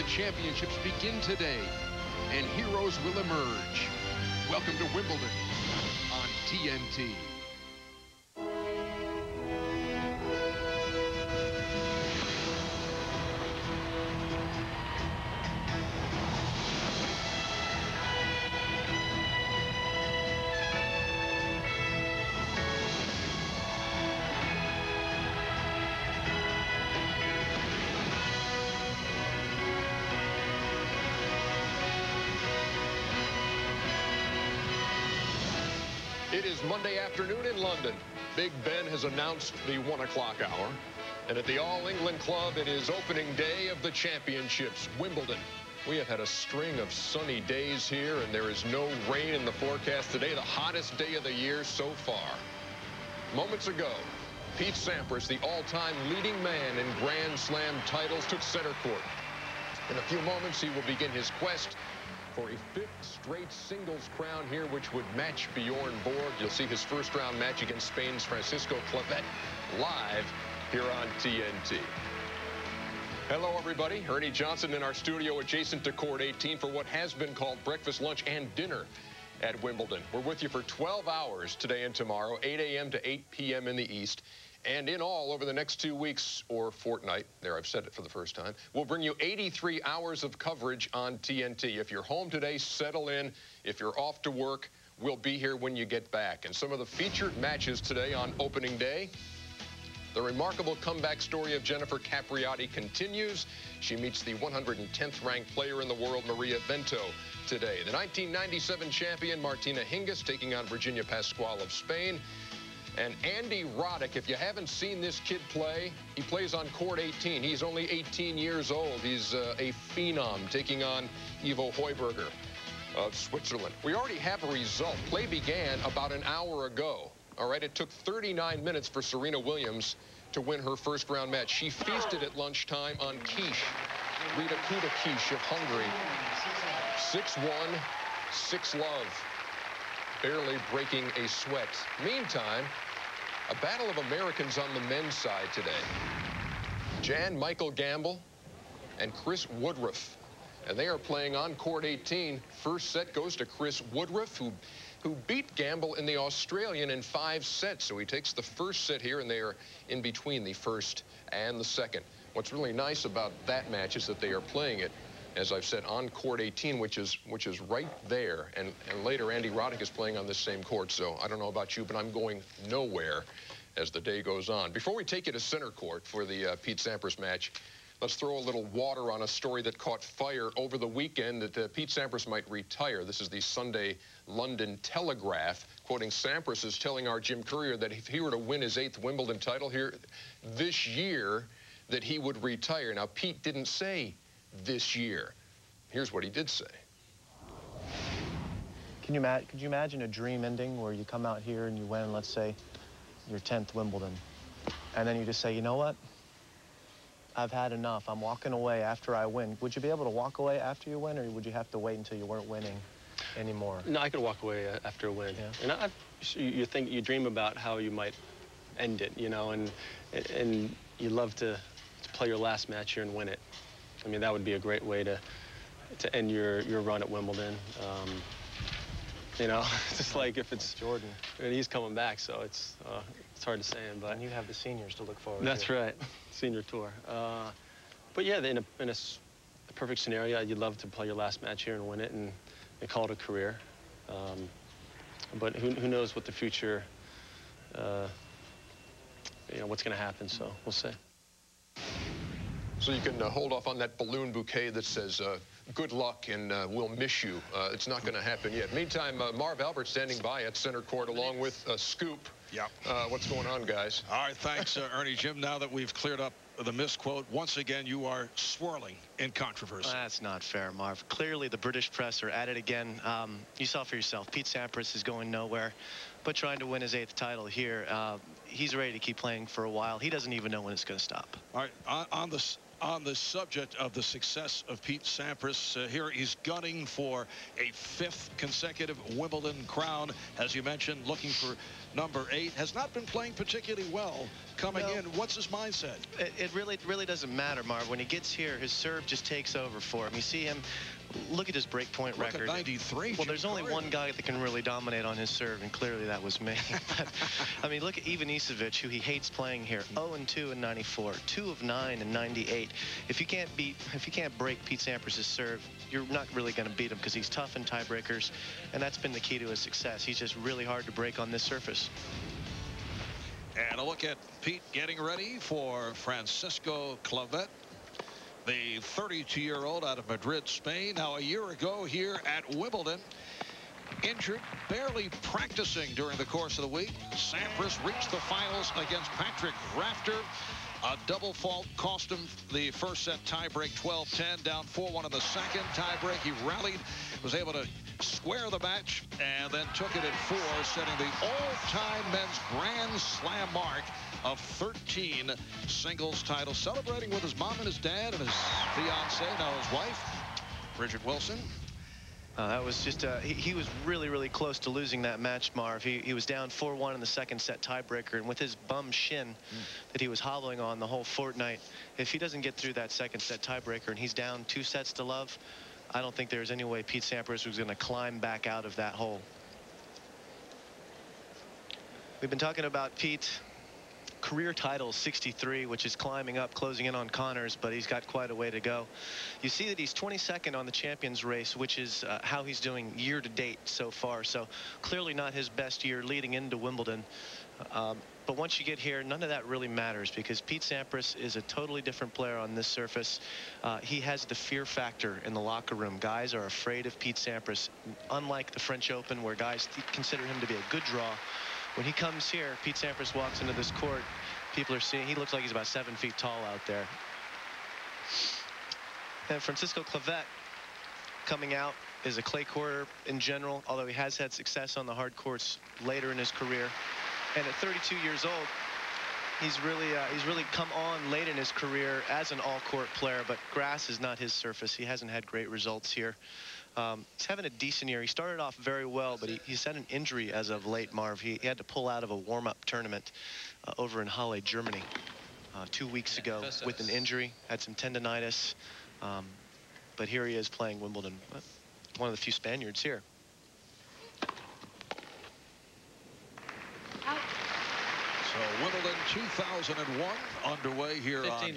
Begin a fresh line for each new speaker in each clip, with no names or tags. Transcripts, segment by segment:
the championships begin today, and heroes will emerge. Welcome to Wimbledon on TNT.
London. Big Ben has announced the one o'clock hour. And at the All England Club, it is opening day of the championships, Wimbledon. We have had a string of sunny days here, and there is no rain in the forecast today. The hottest day of the year so far. Moments ago, Pete Sampras, the all-time leading man in Grand Slam titles, took center court. In a few moments, he will begin his quest for a fifth straight singles crown here, which would match Bjorn Borg. You'll see his first round match against Spain's Francisco Clavet live here on TNT. Hello, everybody. Ernie Johnson in our studio adjacent to court 18 for what has been called breakfast, lunch, and dinner at Wimbledon. We're with you for 12 hours today and tomorrow, 8 a.m. to 8 p.m. in the East. And in all, over the next two weeks or fortnight, there I've said it for the first time, we'll bring you 83 hours of coverage on TNT. If you're home today, settle in. If you're off to work, we'll be here when you get back. And some of the featured matches today on opening day, the remarkable comeback story of Jennifer Capriati continues. She meets the 110th ranked player in the world, Maria Vento, today. The 1997 champion, Martina Hingis, taking on Virginia Pascual of Spain. And Andy Roddick, if you haven't seen this kid play, he plays on court 18. He's only 18 years old. He's uh, a phenom taking on Ivo Heuberger of Switzerland. We already have a result. Play began about an hour ago. All right, it took 39 minutes for Serena Williams to win her first round match. She feasted at lunchtime on quiche. Rita Kuti Kis of Hungary. 6-1, 6 love barely breaking a sweat. Meantime, a battle of Americans on the men's side today. Jan Michael Gambill and Chris Woodruff. And they are playing on court 18. First set goes to Chris Woodruff, who, who beat Gambill in the Australian in five sets. So he takes the first set here, and they are in between the first and the second. What's really nice about that match is that they are playing it as I've said, on court 18, which is which is right there. And, and later, Andy Roddick is playing on this same court. So I don't know about you, but I'm going nowhere as the day goes on. Before we take you to center court for the uh, Pete Sampras match, let's throw a little water on a story that caught fire over the weekend that uh, Pete Sampras might retire. This is the Sunday London Telegraph. Quoting Sampras is telling our Jim Courier that if he were to win his eighth Wimbledon title here this year, that he would retire. Now, Pete didn't say this year. Here's what he did say.
Can you could you imagine a dream ending where you come out here and you win, let's say, your 10th Wimbledon, and then you just say, you know what? I've had enough. I'm walking away after I win. Would you be able to walk away after you win, or would you have to wait until you weren't winning anymore?
No, I could walk away uh, after a win.
Yeah.
And I, you think you dream about how you might end it, you know, and and you love to, to play your last match here and win it. I mean, that would be a great way to to end your your run at Wimbledon. Um, you know, it's just like if it's
Jordan,
and he's coming back, so it's uh, it's hard to say. But
and you have the seniors to look forward. To.
That's
to.
right, senior tour. Uh, but yeah, in a in a, a, perfect scenario, you'd love to play your last match here and win it and, and call it a career. Um, but who who knows what the future, uh, you know, what's going to happen? So we'll see.
So you can uh, hold off on that balloon bouquet that says, uh, good luck and uh, we'll miss you. Uh, it's not going to happen yet. Meantime, uh, Marv Albert standing by at center court along with Scoop.
Yep.
Uh, what's going on, guys?
All right, thanks, Ernie. Jim, now that we've cleared up the misquote, once again, you are swirling in controversy.
That's not fair, Marv. Clearly, the British press are at it again. Um, you saw for yourself, Pete Sampras is going nowhere, but trying to win his eighth title here. he's ready to keep playing for a while. He doesn't even know when it's going to stop.
All right, on, on this on the subject of the success of Pete Sampras, uh, here he's gunning for a fifth consecutive Wimbledon crown. As you mentioned, looking for number eight. Has not been playing particularly well coming
No.
in. What's his mindset?
It, it really really doesn't matter, Marv. When he gets here, his serve just takes over for him. You see him, look at his breakpoint record.
93.
Well, there's only one guy that can really dominate on his serve, and clearly that was me. but, I mean, look at Ivanisevic, who he hates playing here. 0 and 2 in 94, 2 of 9 in 98. If you can't beat, if you can't break Pete Sampras' serve, you're not really going to beat him because he's tough in tiebreakers, and that's been the key to his success. He's just really hard to break on this surface.
And a look at Pete getting ready for Francisco Clavet, the 32-year-old out of Madrid, Spain. Now, a year ago here at Wimbledon, injured, barely practicing during the course of the week. Sampras reached the finals against Patrick Rafter. A double fault cost him the first set tiebreak 12-10 down 4-1 in the second tiebreak. He rallied, was able to square the match and then took it in four, setting the all-time men's Grand Slam mark of 13 singles titles. Celebrating with his mom and his dad and his fiance, now his wife, Bridgette Wilson.
Uh, that was just, uh, he, he was really, really close to losing that match, Marv. He, he was down 4-1 in the second set tiebreaker, and with his bum shin that he was hobbling on the whole fortnight, if he doesn't get through that second set tiebreaker and he's down two sets to love, I don't think there's any way Pete Sampras was going to climb back out of that hole. We've been talking about Pete career title 63 which is climbing up closing in on Connors but he's got quite a way to go. You see that he's 22nd on the champions race which is uh, how he's doing year to date so far. So clearly not his best year leading into Wimbledon. Um, but once you get here none of that really matters because Pete Sampras is a totally different player on this surface. Uh, he has the fear factor in the locker room. Guys are afraid of Pete Sampras unlike the French Open where guys consider him to be a good draw when he comes here, Pete Sampras walks into this court. People are seeing he looks like he's about seven feet tall out there. And Francisco Clavet coming out is a clay courter in general, although he has had success on the hard courts later in his career. And at 32 years old, he's really uh, he's really come on late in his career as an all-court player, but grass is not his surface. He hasn't had great results here. Um, he's having a decent year. He started off very well, but he, he's had an injury as of late, Marv. He, he had to pull out of a warm-up tournament uh, over in Halle, Germany, uh, two weeks ago with an injury. Had some tendonitis, um, but here he is playing Wimbledon. One of the few Spaniards here.
So Wimbledon 2001 underway here on,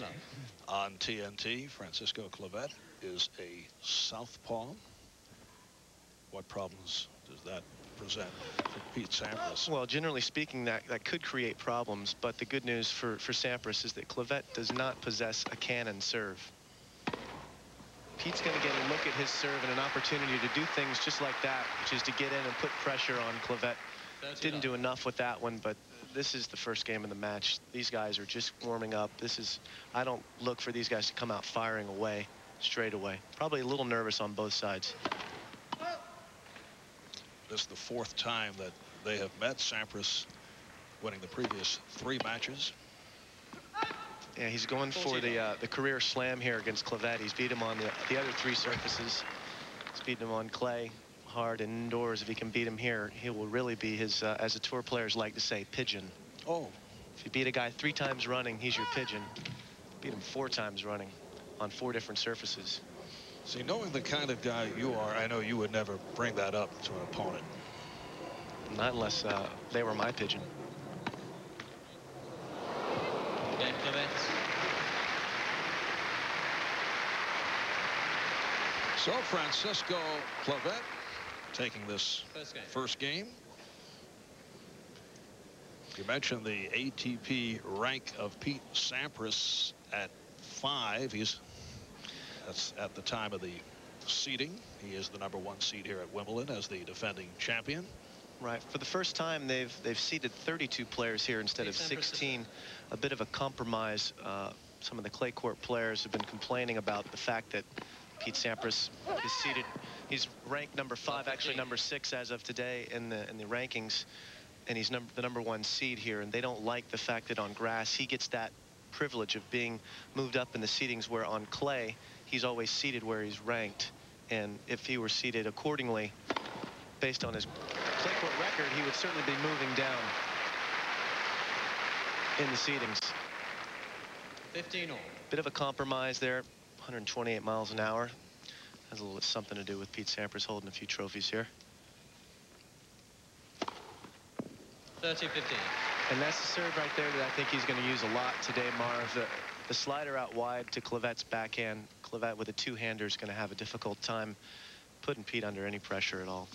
on TNT. Francisco Clavet is a southpaw. What problems does that present for Pete Sampras?
Well, generally speaking, that, that could create problems, but the good news for, for Sampras is that Clavet does not possess a cannon serve. Pete's going to get a look at his serve and an opportunity to do things just like that, which is to get in and put pressure on Clavet. Didn't do enough with that one, but this is the first game of the match. These guys are just warming up. This is, I don't look for these guys to come out firing away straight away. Probably a little nervous on both sides.
This is the fourth time that they have met. Sampras winning the previous three matches.
Yeah, he's going for the uh, the career slam here against Clavet. He's beat him on the, the other three surfaces. He's beaten him on clay, hard, and indoors. If he can beat him here, he will really be his, uh, as the tour players like to say, pigeon.
Oh,
If you beat a guy three times running, he's your pigeon. Beat him four times running on four different surfaces.
See, knowing the kind of guy you are, I know you would never bring that up to an opponent.
Not unless uh, they were my pigeon.
So Francisco Clavet taking this
First game.
first game. You mentioned the ATP rank of Pete Sampras at five. He's that's at the time of the seeding. He is the number one seed here at Wimbledon as the defending champion.
Right. For the first time, they've they've seated 32 players here instead of 16. A bit of a compromise. Uh, some of the clay court players have been complaining about the fact that Pete Sampras is seated. He's ranked number five, actually number six as of today in the in the rankings, and he's number the number one seed here. And they don't like the fact that on grass he gets that privilege of being moved up in the seedings where on clay, he's always seated where he's ranked. And if he were seated accordingly, based on his clay court record, he would certainly be moving down in the seedings.
15 all.
Bit of a compromise there, 128 miles an hour. Has a little something to do with Pete Sampras holding a few trophies here.
30 15.
And that's the serve right there that I think he's going to use a lot today, Marv. The, the slider out wide to Clavet's backhand. Clavet with a two-hander is going to have a difficult time putting Pete under any pressure at all.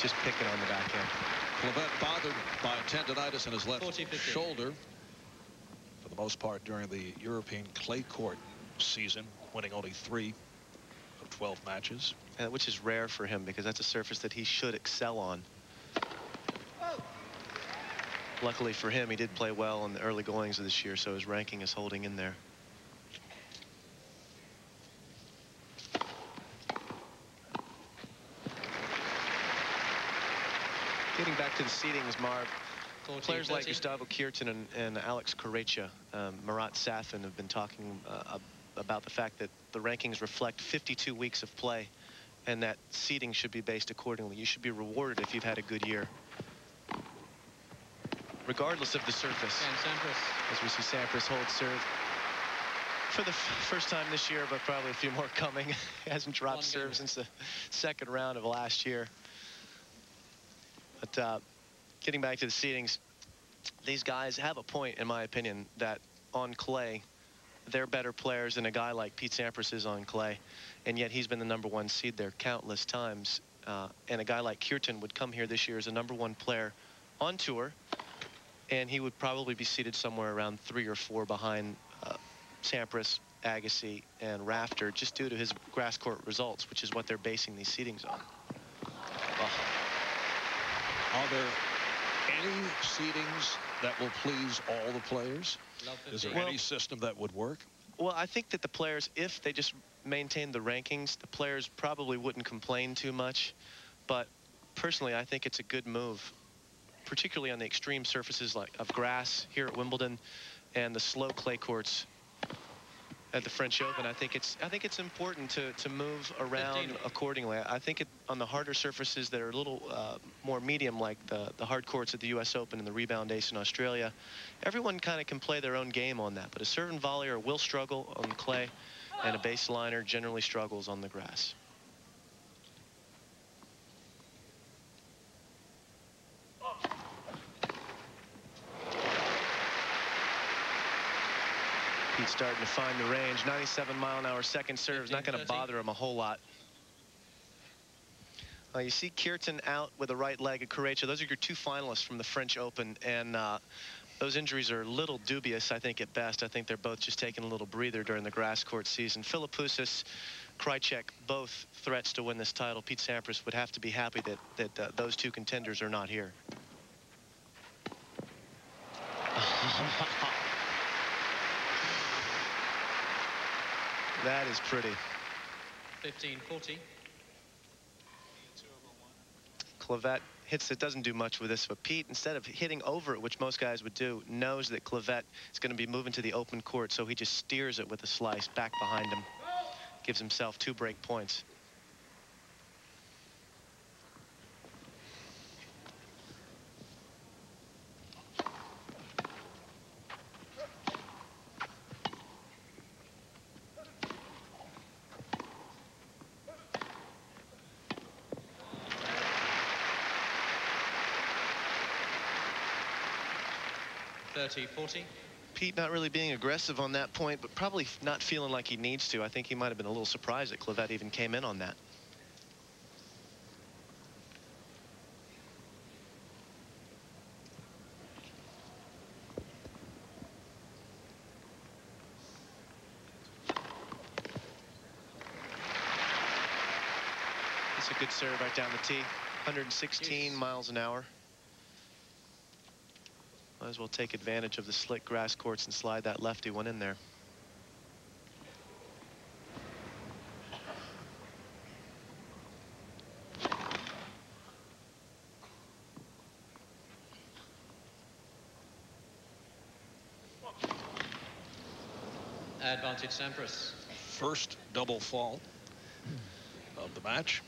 Just picking on the backhand.
Clavet bothered by tendonitis in his left
40,
shoulder for the most part during the European clay court season, winning only three of 12 matches.
Uh, which is rare for him because that's a surface that he should excel on. Luckily for him, he did play well in the early goings of this year, so his ranking is holding in there. Getting back to the seedings, Marv,
14
players like Gustavo Kuerten and, and Alex Corretja, um, Marat Safin have been talking uh, about the fact that the rankings reflect 52 weeks of play and that seeding should be based accordingly. You should be rewarded if you've had a good year. Regardless of the surface,
And Sampras.
as we see Sampras hold serve for the f- first time this year, but probably a few more coming. hasn't dropped
One
serve
game.
since the second round of last year. But uh, getting back to the seedings, these guys have a point, in my opinion, that on clay, they're better players than a guy like Pete Sampras is on clay, and yet he's been the number one seed there countless times. Uh, and a guy like Kuerten would come here this year as a number one player on tour, and he would probably be seated somewhere around three or four behind uh, Sampras, Agassi, and Rafter, just due to his grass court results, which is what they're basing these seedings on. Oh,
Are there any seedings that will please all the players? Is there
Well-
any system that would work?
Well, I think that the players, if they just maintained the rankings, the players probably wouldn't complain too much. But personally, I think it's a good move, particularly on the extreme surfaces like of grass here at Wimbledon and the slow clay courts at the French Open. I think it's I think it's important to to move around
15.
accordingly. I think it on the harder surfaces that are a little uh, more medium, like the the hard courts at the U.S. Open and the rebound ace in Australia. Everyone kind of can play their own game on that, but a serve and volleyer will struggle on clay, and a baseliner generally struggles on the grass. Pete's starting to find the range. 97 mile an hour second serve is not going to bother him a whole lot. Uh, you see Kuerten out with a right leg of Corretja. Those are your two finalists from the French Open, and uh, those injuries are a little dubious, I think, at best. I think they're both just taking a little breather during the grass court season. Philippoussis, Krajicek, both threats to win this title. Pete Sampras would have to be happy that, that uh, those two contenders are not here. that is pretty.
15 40.
Clavet hits it, doesn't do much with this, but Pete, instead of hitting over it, which most guys would do, knows that Clavet is going to be moving to the open court, so he just steers it with a slice back behind him. Gives himself two break points.
Thirty forty.
Pete not really being aggressive on that point, but probably not feeling like he needs to. I think he might have been a little surprised that Clavet even came in on that. It's a good serve right down the tee. 116
Yes.
miles an hour. Might as well take advantage of the slick grass courts and slide that lefty one in there.
Advantage Sampras.
First double fault of the match.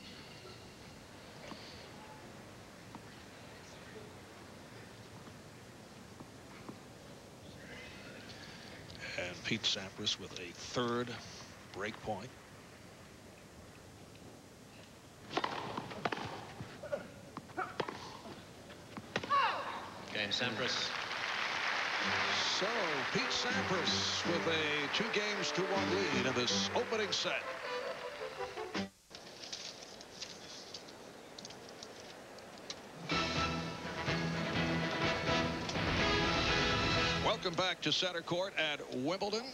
Pete Sampras with a third break point.
Game Sampras.
So Pete Sampras with a two games to one lead in this opening set. To center court at Wimbledon.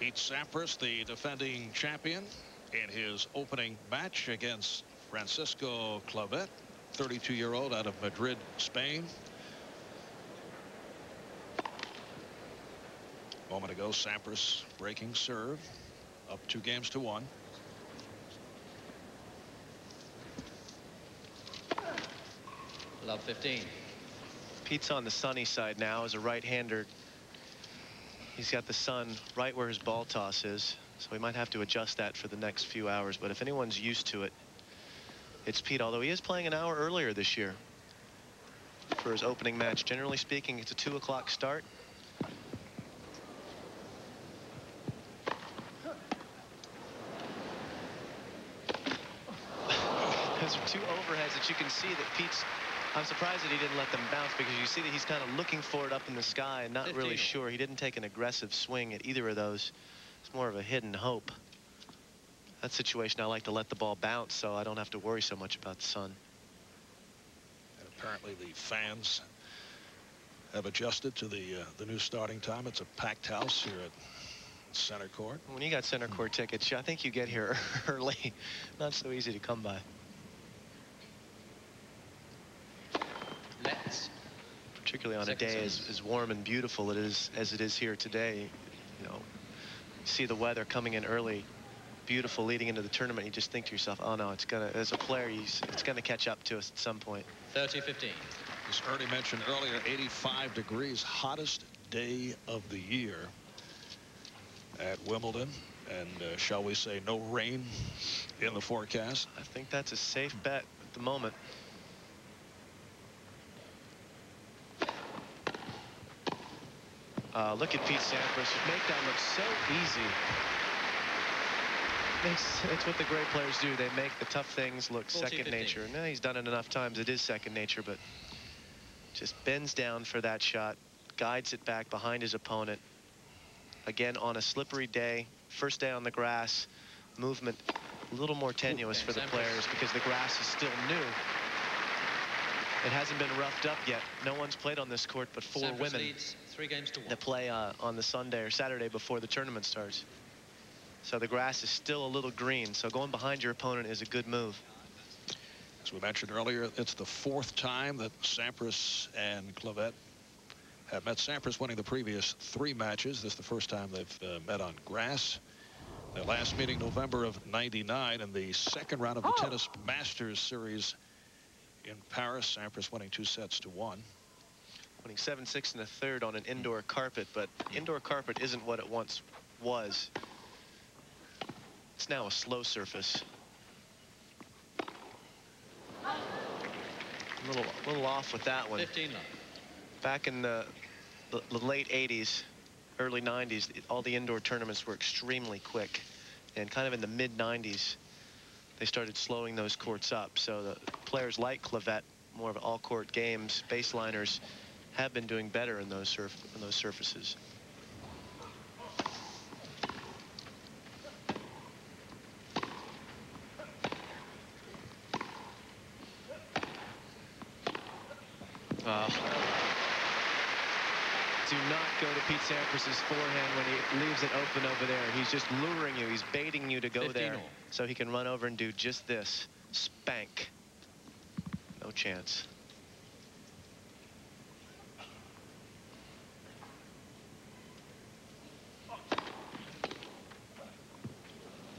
Pete Sampras, the defending champion, in his opening match against Francisco Clavet, 32-year-old out of Madrid, Spain. Moment ago, Sampras breaking serve, up two games to one.
Love 15.
Pete's on the sunny side now as a right-hander. He's got the sun right where his ball toss is, so we might have to adjust that for the next few hours. But if anyone's used to it, it's Pete, although he is playing an hour earlier this year for his opening match. Generally speaking, it's a 2 o'clock start. Those are two overheads that you can see that Pete's I'm surprised that he didn't let them bounce because you see that he's kind of looking for it up in the sky and not really sure. He didn't take an aggressive swing at either of those. It's more of a hidden hope. That situation, I like to let the ball bounce so I don't have to worry so much about the sun.
And apparently the fans have adjusted to the uh, the new starting time. It's a packed house here at center court.
When you got center court tickets, I think you get here early. Not so easy to come by.
Let's.
particularly on
Second
a day as, as warm and beautiful it is as it is here today. You know, you see the weather coming in early, beautiful leading into the tournament. You just think to yourself, oh no, it's gonna. As a player, you, it's gonna catch up to us at some point.
30 15.
As Ernie mentioned earlier, 85 degrees, hottest day of the year at Wimbledon. And uh, shall we say, no rain in the forecast.
I think that's a safe bet at the moment. Uh, look at Pete Sampras. His that look so easy. Makes, it's what the great players do. They make the tough things look
40,
second
15.
nature. No, he's done it enough times. It is second nature, but just bends down for that shot, guides it back behind his opponent. Again, on a slippery day, first day on the grass, movement a little more tenuous
Ooh,
for the
Sampras.
players because the grass is still new. It hasn't been roughed up yet. No one's played on this court but four
Sampras
women
leads three games to one.
that play uh, on the Sunday or Saturday before the tournament starts. So the grass is still a little green. So going behind your opponent is a good move.
As we mentioned earlier, it's the fourth time that Sampras and Clavet have met. Sampras winning the previous three matches. This is the first time they've uh, met on grass. Their last meeting November of 99 in the second round of the Tennis Masters Series in Paris. Sampras winning two sets to one.
Winning 7-6 and a third on an indoor carpet, but indoor carpet isn't what it once was. It's now a slow surface. A little, little off with that one.
15 love.
Back in the, the, the late 80s, early 90s, all the indoor tournaments were extremely quick. And kind of in the mid 90s, they started slowing those courts up. So the players like Clavet, more of all court games, baseliners, have been doing better in those surf in those surfaces. Uh, do not go to Pete Sampras's forehand when he leaves it open over there. He's just luring you. He's baiting you to go
15
there so he can run over and do just this. Spank. No chance.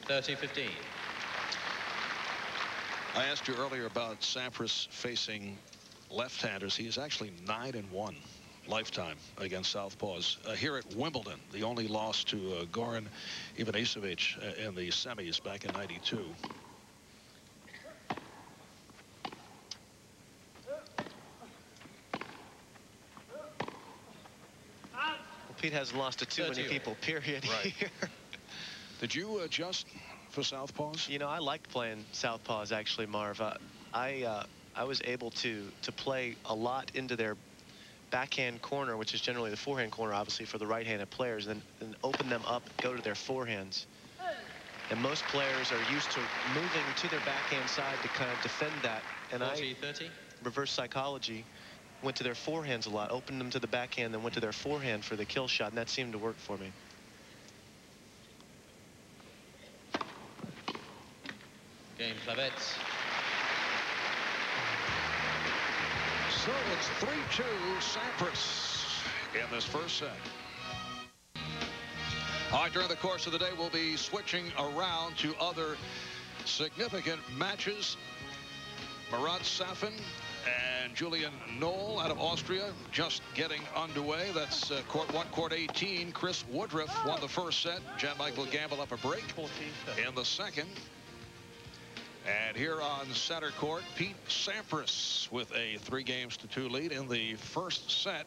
Thirty fifteen.
I asked you earlier about Sampras facing left-handers. He's actually nine and one lifetime against Southpaws. Uh, here at Wimbledon, the only loss to uh, Goran Ivanisevic uh, in the semis back in 92.
Well, Pete hasn't lost to too many
30.
people, period.
Right.
Here.
Did you adjust for Southpaws?
You know, I like playing southpaws actually, Marv. Uh, I uh, I was able to to play a lot into their backhand corner, which is generally the forehand corner, obviously for the right-handed players, and then open them up, go to their forehands. And most players are used to moving to their backhand side to kind of defend that. And
40,
I
30.
reverse psychology went to their forehands a lot, opened them to the backhand, then went to their forehand for the kill shot, and that seemed to work for me.
Game Clavet.
So it's 3-2 Sampras in this first set. All right, during the course of the day, we'll be switching around to other significant matches. Marat Safin and Julian Knowle out of Austria just getting underway. That's uh, court one, court 18. Chris Woodruff won the first set. Jan Michael Gambill up a break in the second. And here on center court, Pete Sampras with a three games to two lead in the first set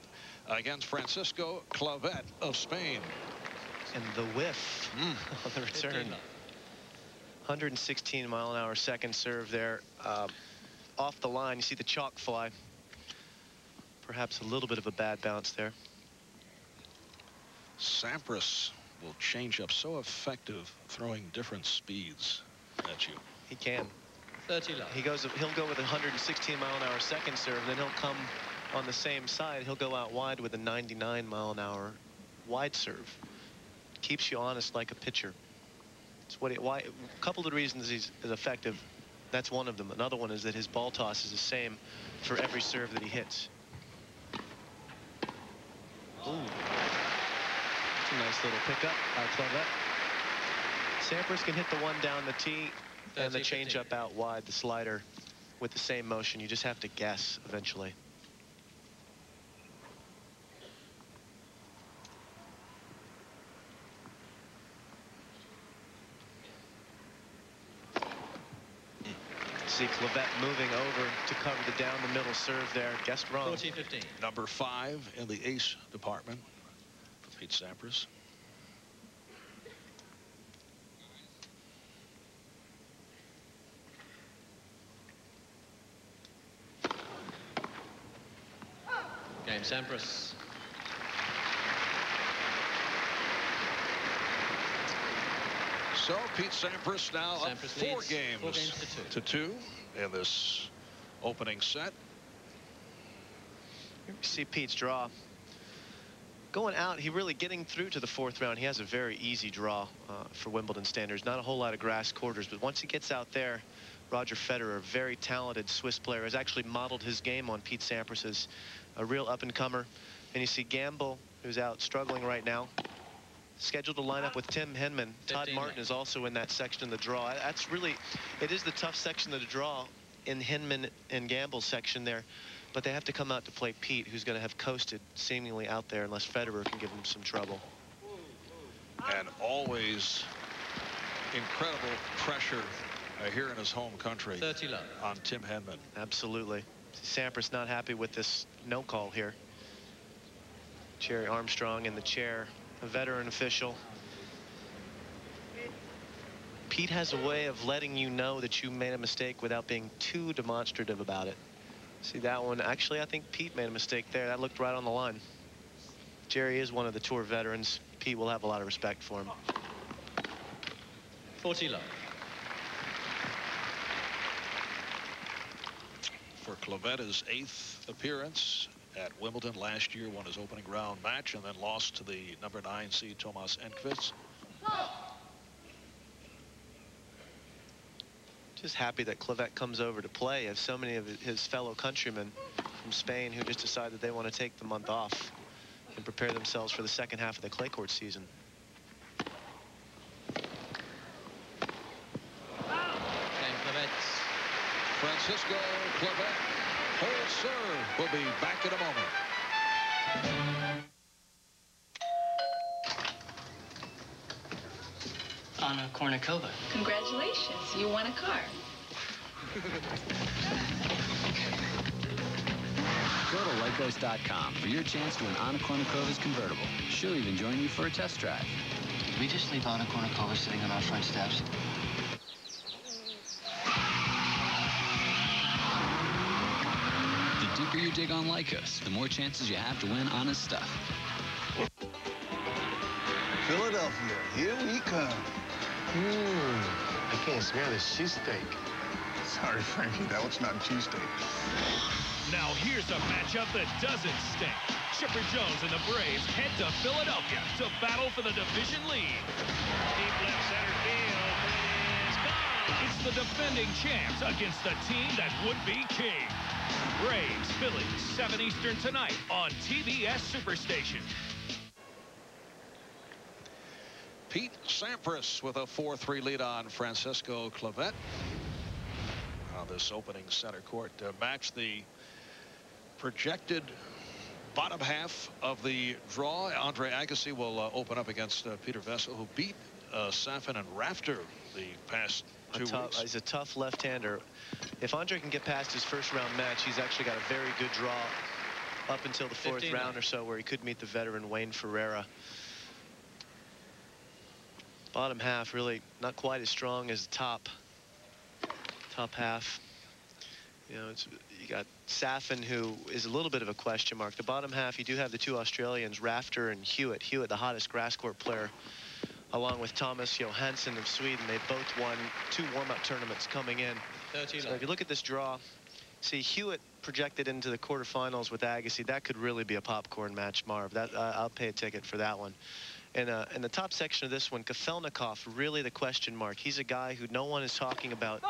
against Francisco Clavet of Spain.
And the whiff on the return. 116 mile an hour second serve there. Uh, off the line, you see the chalk fly. Perhaps a little bit of a bad bounce there.
Sampras will change up so effective throwing different speeds at you.
He can.
30 love.
He goes. He'll go with a 116 mile an hour second serve. Then he'll come on the same side. He'll go out wide with a 99 mile an hour wide serve. Keeps you honest like a pitcher. It's what. It, why? A couple of the reasons he's is effective. That's one of them. Another one is that his ball toss is the same for every serve that he hits. Ooh. That's a nice little pickup by Clavet. Sampras can hit the one down the tee and the
30,
change up out wide, the slider with the same motion. You just have to guess eventually. Hmm. See Clavet moving over to cover the down the middle serve there. Guessed wrong.
40, 15.
Number five in the ace department for Pete Sampras.
Game Sampras.
So Pete Sampras now up four games,
four games to two.
to two in this opening set.
Here we see Pete's draw. Going out, he really getting through to the fourth round. He has a very easy draw uh, for Wimbledon standards. Not a whole lot of grass quarters, but once he gets out there, Roger Federer, a very talented Swiss player, has actually modeled his game on Pete Sampras's, a real up-and-comer. And you see Gambill, who's out struggling right now, scheduled to line up with Tim Henman. Todd Martin is also in that section of the draw. That's really, it is the tough section of the draw in Henman and Gambill's section there. But they have to come out to play Pete, who's going to have coasted seemingly out there unless Federer can give him some trouble.
And always incredible pressure uh, here in his home country
30 love.
on Tim Henman.
Absolutely. Sampras not happy with this no call here. Jerry Armstrong in the chair, a veteran official. Pete has a way of letting you know that you made a mistake without being too demonstrative about it. See that one? Actually, I think Pete made a mistake there. That looked right on the line. Jerry is one of the tour veterans. Pete will have a lot of respect for him.
40 love.
For Clavetta's eighth appearance at Wimbledon last year, won his opening round match and then lost to the number nine seed Tomas Enqvist.
Just happy that Clavet comes over to play as so many of his fellow countrymen from Spain who just decided they want to take the month off and prepare themselves for the second half of the clay court season.
Game Clavet.
Francisco Clavet, hold serve. We'll be back in a moment.
Anna Kournikova.
Congratulations, you won a car.
Go to Lycos.com for your chance to win Anna Kournikova's convertible. She'll even join you for a test drive.
Did we just leave Anna Kournikova sitting on our front steps?
Deeper you dig on Lycos, the more chances you have to win honest stuff.
Philadelphia, here we come.
Mmm, I can't smell this cheesesteak.
Sorry, Frankie, that was not cheesesteak.
Now here's a matchup that doesn't stink. Chipper Jones and the Braves head to Philadelphia to battle for the division lead. Deep left center field is gone. It's the defending champs against the team that would be king. Braves, Phillies, 7 Eastern tonight on TBS Superstation.
Pete Sampras with a 4-3 lead on Francisco Clavet. Now this opening center court uh, match the projected bottom half of the draw. Andre Agassi will uh, open up against uh, Peter Vessel, who beat uh, Safin and Rafter the past two
A tough,
weeks.
he's a tough left-hander. If Andre can get past his first round match, he's actually got a very good draw up until the fourth
15
round or so where he could meet the veteran Wayne Ferreira. Bottom half really not quite as strong as the top. Top half. You know, it's, you got Safin, who is a little bit of a question mark. The bottom half, you do have the two Australians, Rafter and Hewitt. Hewitt, the hottest grass court player, along with Thomas Johansson of Sweden. They both won two warm-up tournaments coming in. So if you look at this draw, see Hewitt projected into the quarterfinals with Agassi. That could really be a popcorn match, Marv. That uh, I'll pay a ticket for that one. And uh, in the top section of this one, Kafelnikov, really the question mark. He's a guy who no one is talking about,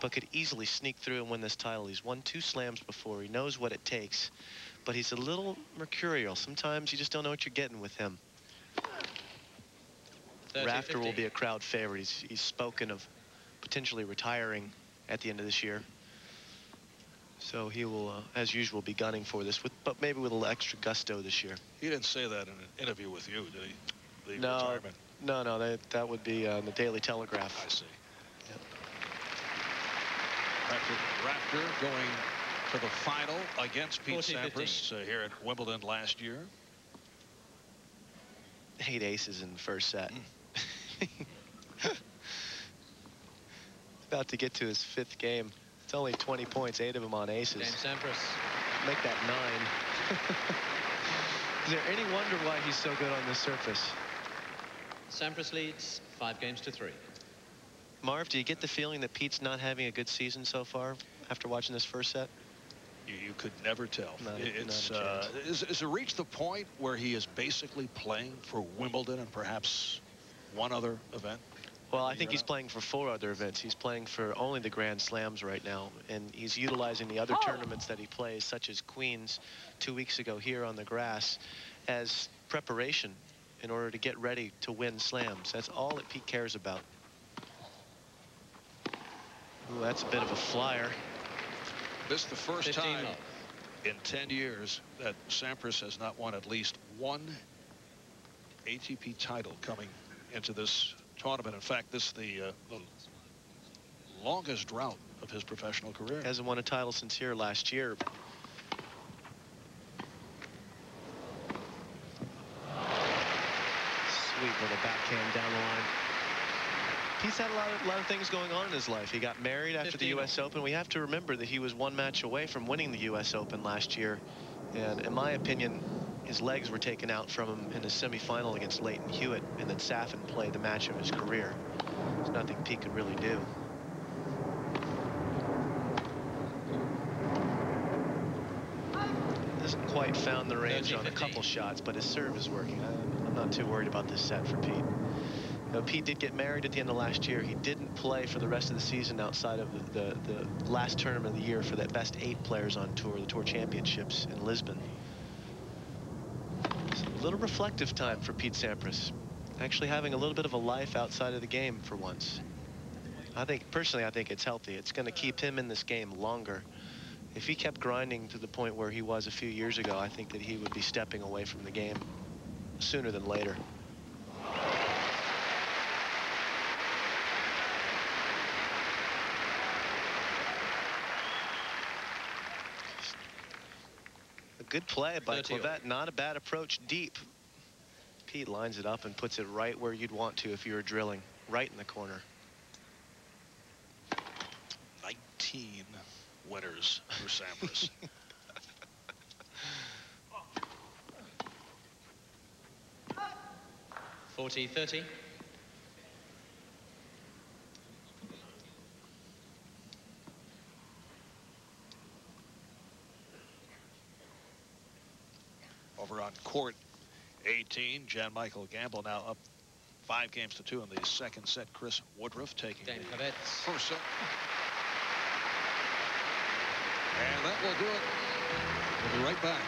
but could easily sneak through and win this title. He's won two slams before. He knows what it takes, but he's a little mercurial. Sometimes you just don't know what you're getting with him.
30,
Rafter will be a crowd favorite. He's, he's spoken of potentially retiring at the end of this year. So he will, uh, as usual, be gunning for this, with, but maybe with a little extra gusto this year.
He didn't say that in an interview with you, did he? The
No,
retirement.
no, no, that, that would be uh, the Daily Telegraph.
I see. Patrick Rafter going to the final against Pete
40,
Sampras uh, here at Wimbledon last year.
Eight aces in the first set. About to get to his fifth game. It's only 20 points, eight of them on aces.
James Sampras.
Make that nine. Is there any wonder why he's so good on this surface?
Sampras leads five games to three.
Marv, do you get the feeling that Pete's not having a good season so far after watching this first set?
You, you could never tell.
Not a-
it's,
not a
uh, is, is it reached the point where he is basically playing for Wimbledon and perhaps one other event?
Well, I think he's playing for four other events. He's playing for only the Grand Slams right now, and he's utilizing the other oh. tournaments that he plays, such as Queens two weeks ago here on the grass, as preparation in order to get ready to win slams. That's all that Pete cares about. Ooh, that's a bit of a flyer.
This is the first
15
time in 10 years that Sampras has not won at least one ATP title coming into this tournament. In fact, this is the, uh, the longest drought of his professional career.
Hasn't won a title since here last year. Sweet little backhand down the line. He's had a lot of, lot of things going on in his life. He got married after the U.S. Open. We have to remember that he was one match away from winning the U.S. Open last year. And in my opinion, his legs were taken out from him in the semifinal against Lleyton Hewitt, and then Safin played the match of his career. There's nothing Pete could really do. Hasn't quite found the range on a couple shots, but his serve is working. I'm not too worried about this set for Pete. Know, Pete did get married at the end of last year. He didn't play for the rest of the season outside of the, the, the last tournament of the year for that best eight players on tour, the Tour Championships in Lisbon. Little reflective time for Pete Sampras. Actually having a little bit of a life outside of the game for once. I think, personally, I think it's healthy. It's going to keep him in this game longer if he kept grinding to the point where he was a few years ago, I think that he would be stepping away from the game sooner than later. A good play by Clavet, not a bad approach deep. Pete lines it up and puts it right where you'd want to if you were drilling, right in the corner.
19 winners for Sampras.
Forty thirty.
Over on court 18, Jan Michael Gambill now up five games to two in the second set. Chris Woodruff taking
Dane
the first set. And that will do it. We'll be right back.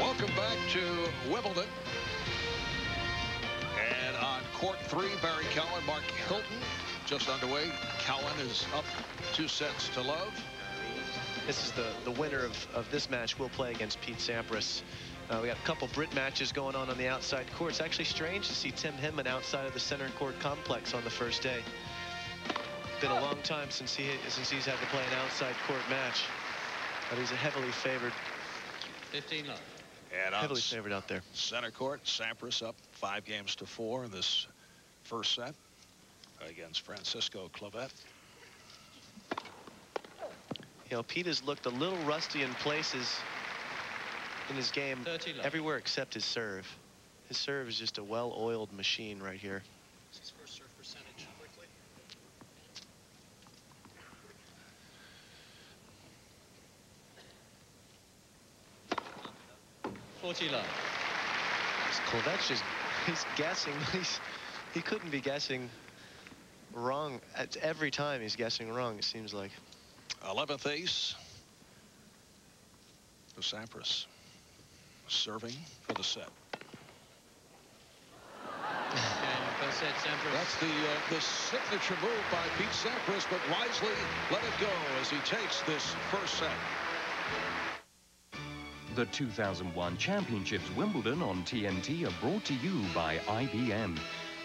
Welcome back to Wimbledon. And on court three, Barry Cowan, Mark Hilton just underway. Cowan is up two sets to love.
This is the, the winner of, of this match will play against Pete Sampras. Uh, we got a couple Brit matches going on on the outside court. It's actually strange to see Tim Henman outside of the center court complex on the first day. Been a long time since he since he's had to play an outside court match. But he's a heavily favored,
15 love.
And
heavily favored out there.
center court, Sampras up five games to four in this first set against Francisco Clavet.
You know, Pete has looked a little rusty in places in his game everywhere except his serve. His serve is just a well-oiled machine right here.
His first serve percentage quickly. Forty love.
Clavet's just he's guessing. He's he couldn't be guessing wrong at every time he's guessing wrong. It seems like
11th ace for Sampras. Serving for the set.
And first set, Sampras.
That's the uh, the signature move by Pete Sampras, but wisely let it go as he takes this first set.
The 2001 Championships Wimbledon on TNT are brought to you by IBM.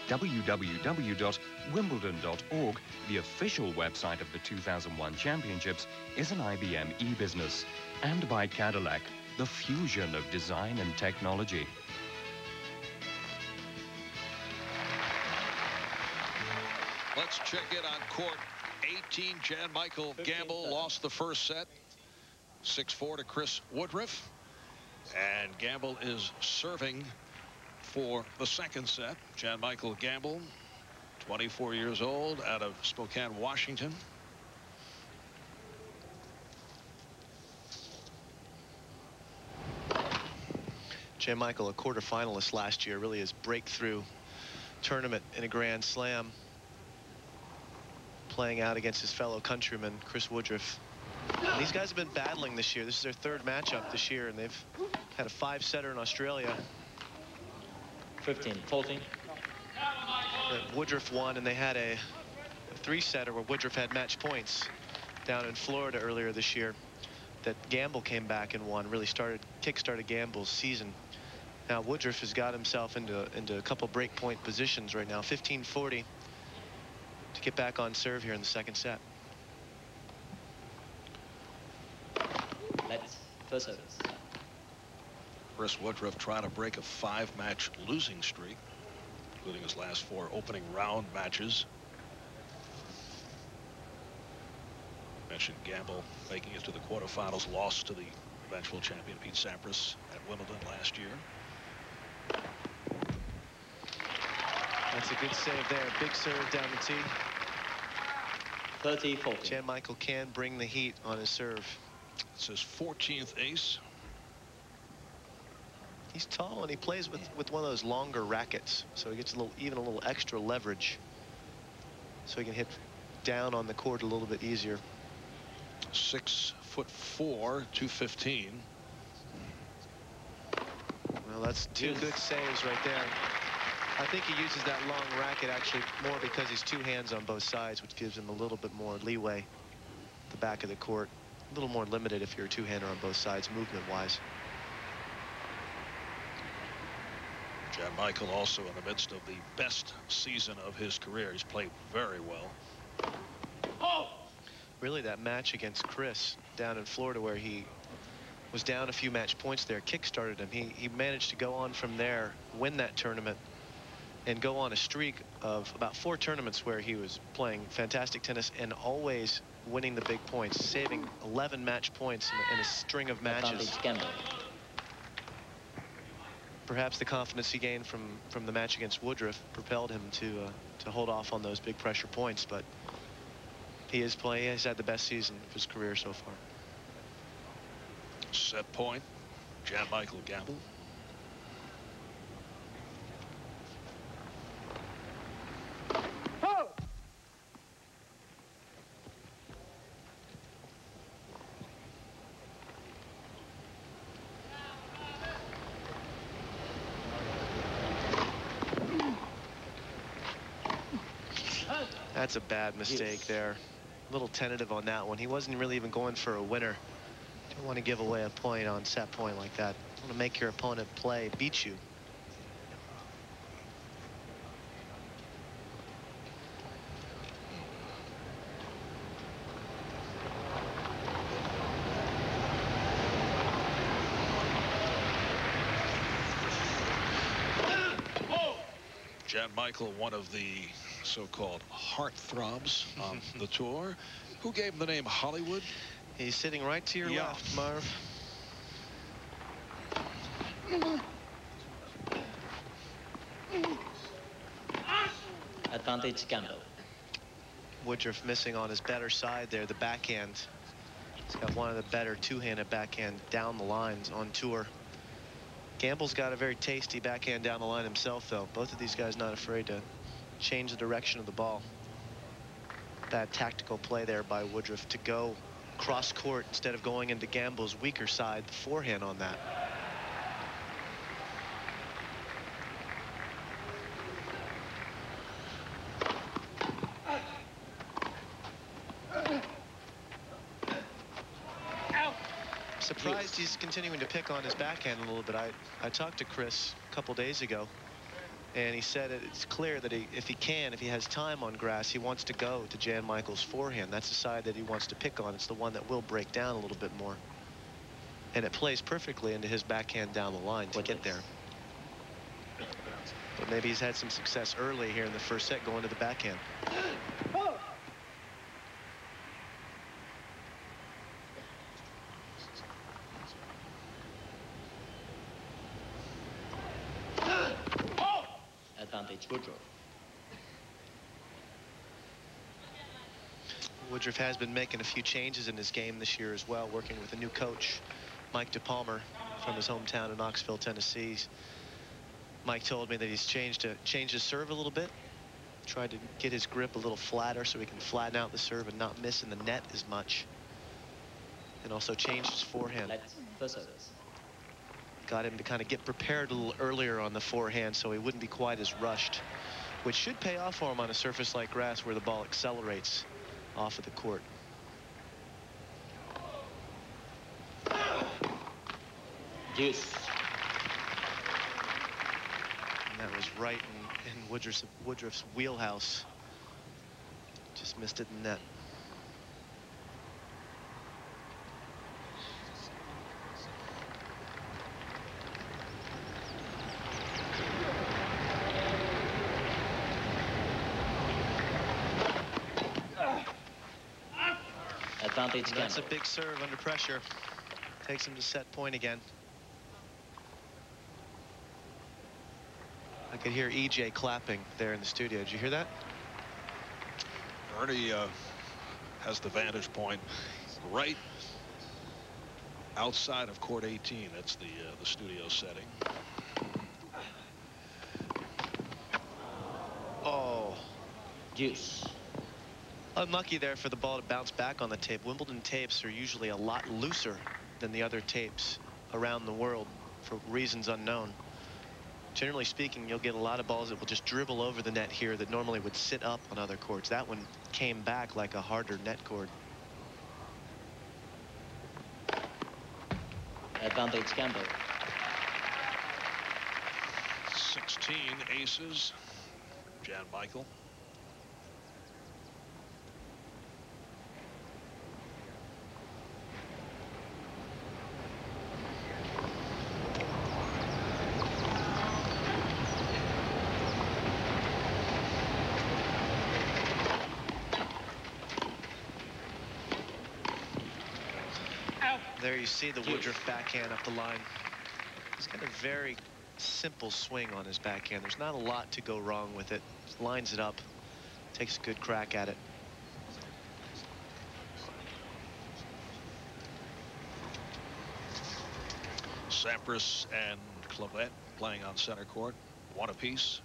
www.wimbledon.org, the official website of the 2001 Championships, is an IBM e-business. And by Cadillac, the fusion of design and technology.
Let's check in on court 18. Jan Michael Gambill lost the first set. 6-4 to Chris Woodruff. And Gambill is serving for the second set. Jan Michael Gambill, 24 years old, out of Spokane, Washington.
Jan Michael, a quarterfinalist last year, really his breakthrough tournament in a Grand Slam. Playing out against his fellow countryman, Chris Woodruff. And these guys have been battling this year. This is their third matchup this year, and they've had a five-setter in Australia.
15, 14.
Woodruff won, and they had a, a three-setter where Woodruff had match points down in Florida earlier this year. That Gambill came back and won, really started kick-started Gambill's season. Now Woodruff has got himself into into a couple break point positions right now, 15-40 to get back on serve here in the second set.
Let's first service.
Chris Woodruff trying to break a five-match losing streak, including his last four opening round matches. Mentioned Gambill making it to the quarterfinals, lost to the eventual champion Pete Sampras at Wimbledon last year.
That's a good save there. Big serve down the tee.
30, 14.
Jan Michael can bring the heat on his serve.
It's his 14th ace.
He's tall and he plays with with one of those longer rackets, so he gets a little even a little extra leverage, so he can hit down on the court a little bit easier.
Six foot four, 215.
Well, that's two good saves right there. I think he uses that long racket actually more because he's two hands on both sides, which gives him a little bit more leeway the back of the court. A little more limited if you're a two-hander on both sides, movement-wise.
Jan Michael also in the midst of the best season of his career. He's played very well.
Oh! Really, that match against Chris down in Florida where he was down a few match points there, kick-started him. He, he managed to go on from there, win that tournament, and go on a streak of about four tournaments where he was playing fantastic tennis and always winning the big points, saving 11 match points in, in a string of matches. Perhaps the confidence he gained from from the match against Woodruff propelled him to uh, to hold off on those big pressure points, but he is playing. He's had the best season of his career so far.
Set point, Jan Michael Gambill.
That's a bad mistake yes. there. A little tentative on that one. He wasn't really even going for a winner. Don't want to give away a point on set point like that. want to make your opponent play, beat you.
Jan Michael, one of the so-called heartthrobs on the tour. Who gave him the name Hollywood?
He's sitting right to your yeah. left, Marv.
Advantage Gambill.
Woodruff missing on his better side there, the backhand. He's got one of the better two-handed backhand down the lines on tour. Gambill's got a very tasty backhand down the line himself, though. Both of these guys not afraid to change the direction of the ball. Bad tactical play there by Woodruff to go cross court instead of going into Gambill's weaker side, the forehand on that. Surprised he's continuing to pick on his backhand a little bit. I, I talked to Chris a couple days ago and he said it's clear that he, if he can, if he has time on grass, he wants to go to Jan Michael's forehand. That's the side that he wants to pick on. It's the one that will break down a little bit more. And it plays perfectly into his backhand down the line to get there. But maybe he's had some success early here in the first set going to the backhand.
Woodruff.
Woodruff has been making a few changes in his game this year as well, working with a new coach, Mike DePalmer, from his hometown in Knoxville, Tennessee. Mike told me that he's changed uh, to change his serve a little bit, tried to get his grip a little flatter so he can flatten out the serve and not miss in the net as much. And also changed his forehand. Got him to kind of get prepared a little earlier on the forehand so he wouldn't be quite as rushed, which should pay off for him on a surface like grass where the ball accelerates off of the court.
Deuce.
And that was right in, in Woodruff's, Woodruff's wheelhouse. Just missed it in net.
Advantage
That's a big serve under pressure. Takes him to set point again. I could hear EJ clapping there in the studio. Did you hear that?
Ernie uh, has the vantage point right outside of court 18. That's the uh, the studio setting.
Oh.
Juice.
Unlucky there for the ball to bounce back on the tape. Wimbledon tapes are usually a lot looser than the other tapes around the world for reasons unknown. generally speaking, you'll get a lot of balls that will just dribble over the net here that normally would sit up on other courts. That one came back like a harder net cord.
Advantage Gambill.
16 aces. Jan Michael.
There you see the Woodruff backhand up the line. He's got a very simple swing on his backhand. There's not a lot to go wrong with it. Just lines it up, takes a good crack at it.
Sampras and Clavet playing on center court, one apiece.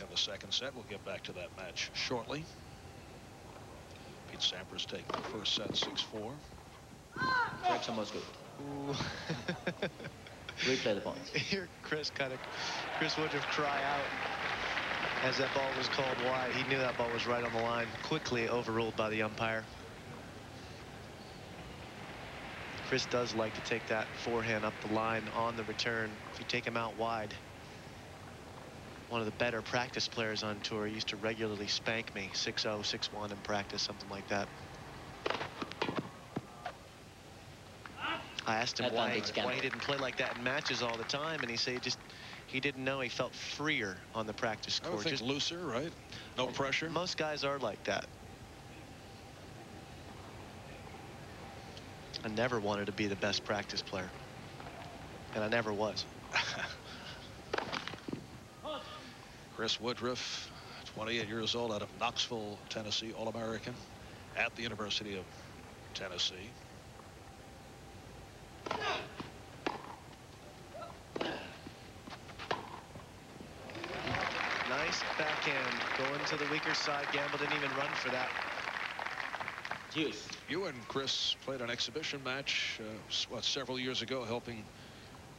In the second set, we'll get back to that match shortly. Pete Sampras taking the first set 6-4.
Was good. Replay the points.
Here, Chris kind of, Chris Woodruff cry out as that ball was called wide. He knew that ball was right on the line. Quickly overruled by the umpire. Chris does like to take that forehand up the line on the return. If you take him out wide, one of the better practice players on tour used to regularly spank me 6-0, 6-1 in practice, something like that. I asked him why, why he didn't play like that in matches all the time, and he said he just he didn't know he felt freer on the practice
I
court.
would think
Just-
looser, right? No pressure.
Most guys are like that. I never wanted to be the best practice player, and I never was.
Chris Woodruff, 28 years old, out of Knoxville, Tennessee, All-American at the University of Tennessee.
Nice backhand going to the weaker side. Gambill didn't even run for that.
You and Chris played an exhibition match, uh, what, several years ago, helping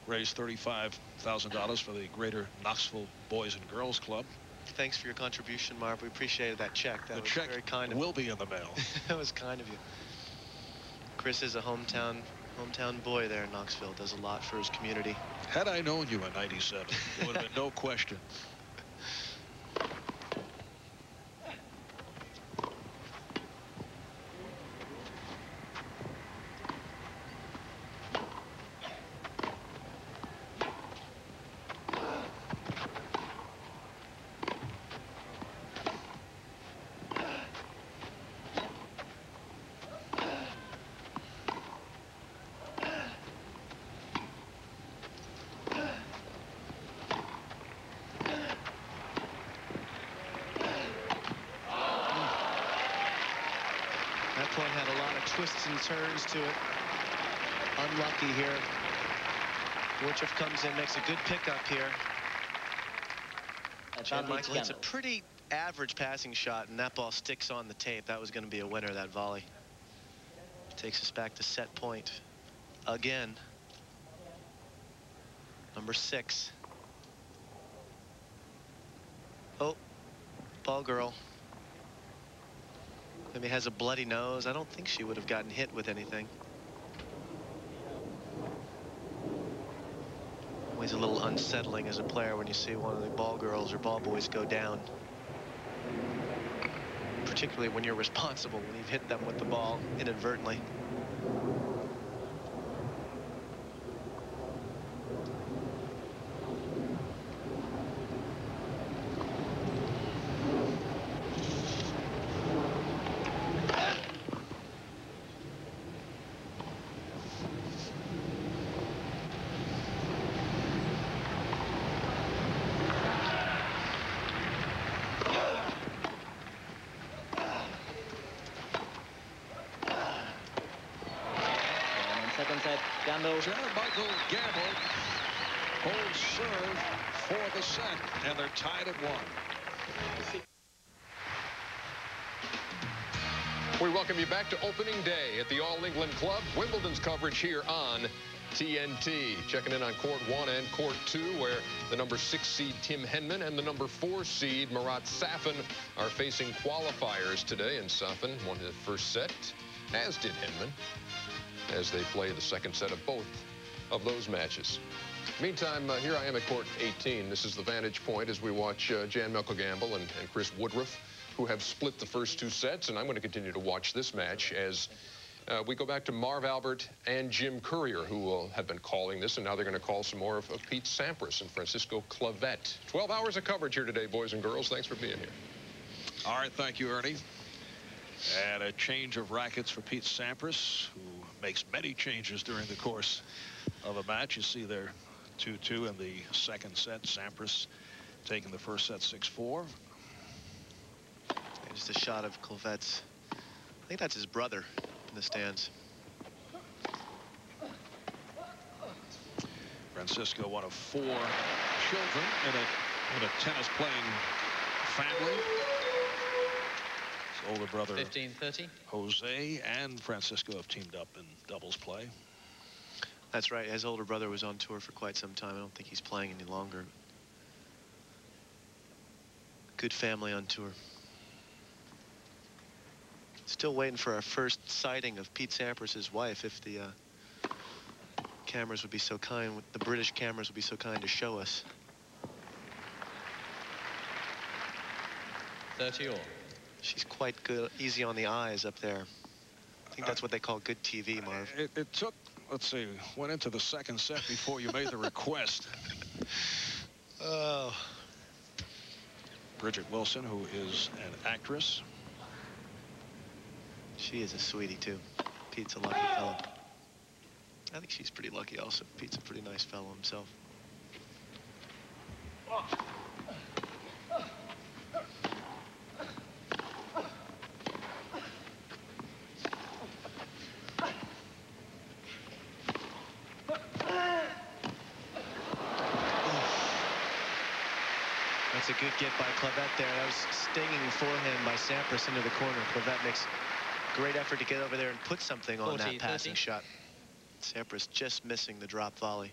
raise $35,000 for the Greater Knoxville Boys and Girls Club.
Thanks for your contribution, Marv. We appreciated that check. That
the
was
check
very kind of
will be in the mail.
that was kind of you. Chris is a hometown hometown boy there in Knoxville. Does a lot for his community.
Had I known you in 97, there would have been no question.
That point had a lot of twists and turns to it. Unlucky here. Woodruff comes in, makes a good pickup here. John Michael hits a pretty average passing shot, and that ball sticks on the tape. That was going to be a winner, that volley. Takes us back to set point again. Number six. Oh, ball girl. Maybe has a bloody nose. I don't think she would have gotten hit with anything. Always a little unsettling as a player when you see one of the ball girls or ball boys go down. Particularly when you're responsible, when you've hit them with the ball inadvertently.
And in second set, Gambill.
John Michael Gambill holds serve for the set, and they're tied at one.
We welcome you back to opening day at the All England Club. Wimbledon's coverage here on TNT. Checking in on court one and court two, where the number six seed Tim Henman and the number four seed Marat Safin are facing qualifiers today. And Safin won the first set, as did Henman, as they play the second set of both of those matches. Meantime, uh, here I am at court 18. This is the vantage point as we watch uh, Jan Gambill and, and Chris Woodruff, who have split the first two sets. And I'm going to continue to watch this match as uh, we go back to Marv Albert and Jim Courier, who will have been calling this, and now they're going to call some more of, of Pete Sampras and Francisco Clavet. 12 hours of coverage here today, boys and girls. Thanks for being here.
All right, thank you, Ernie. And a change of rackets for Pete Sampras, who makes many changes during the course of a match. You see there 2-2 in the second set. Sampras taking the first set 6-4.
Just a shot of Clavet's. I think that's his brother in the stands.
Francisco, one of four children in a, in a tennis playing family. His older brother
15-30.
Jose and Francisco have teamed up in doubles play.
That's right. His older brother was on tour for quite some time. I don't think he's playing any longer. Good family on tour. Still waiting for our first sighting of Pete Sampras' wife, if the uh, cameras would be so kind, the British cameras would be so kind to show us.
30 all.
She's quite good, easy on the eyes up there. I think that's what they call good TV, Marv.
It, it took, let's see, went into the second set before you made the request.
Oh.
Bridgette Wilson, who is an actress.
She is a sweetie, too. Pete's a lucky fellow. I think she's pretty lucky also. Pete's a pretty nice fellow himself. That's a good get by Clavet there. That was stinging forehand by Sampras into the corner. Clavet makes great effort to get over there and put something on
40,
that passing
30.
shot. Sampras just missing the drop volley.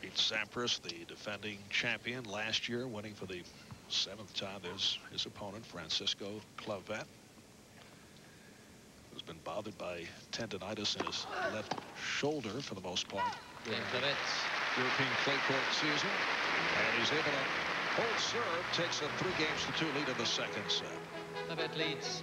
Pete Sampras, the defending champion last year, winning for the seventh time. There's his opponent, Francisco Clavet, who's been bothered by tendonitis in his left shoulder for the most part.
Game Clavet's.
European clay court season. And he's able to hold serve, takes a three games to two lead in the second set.
Clavet leads.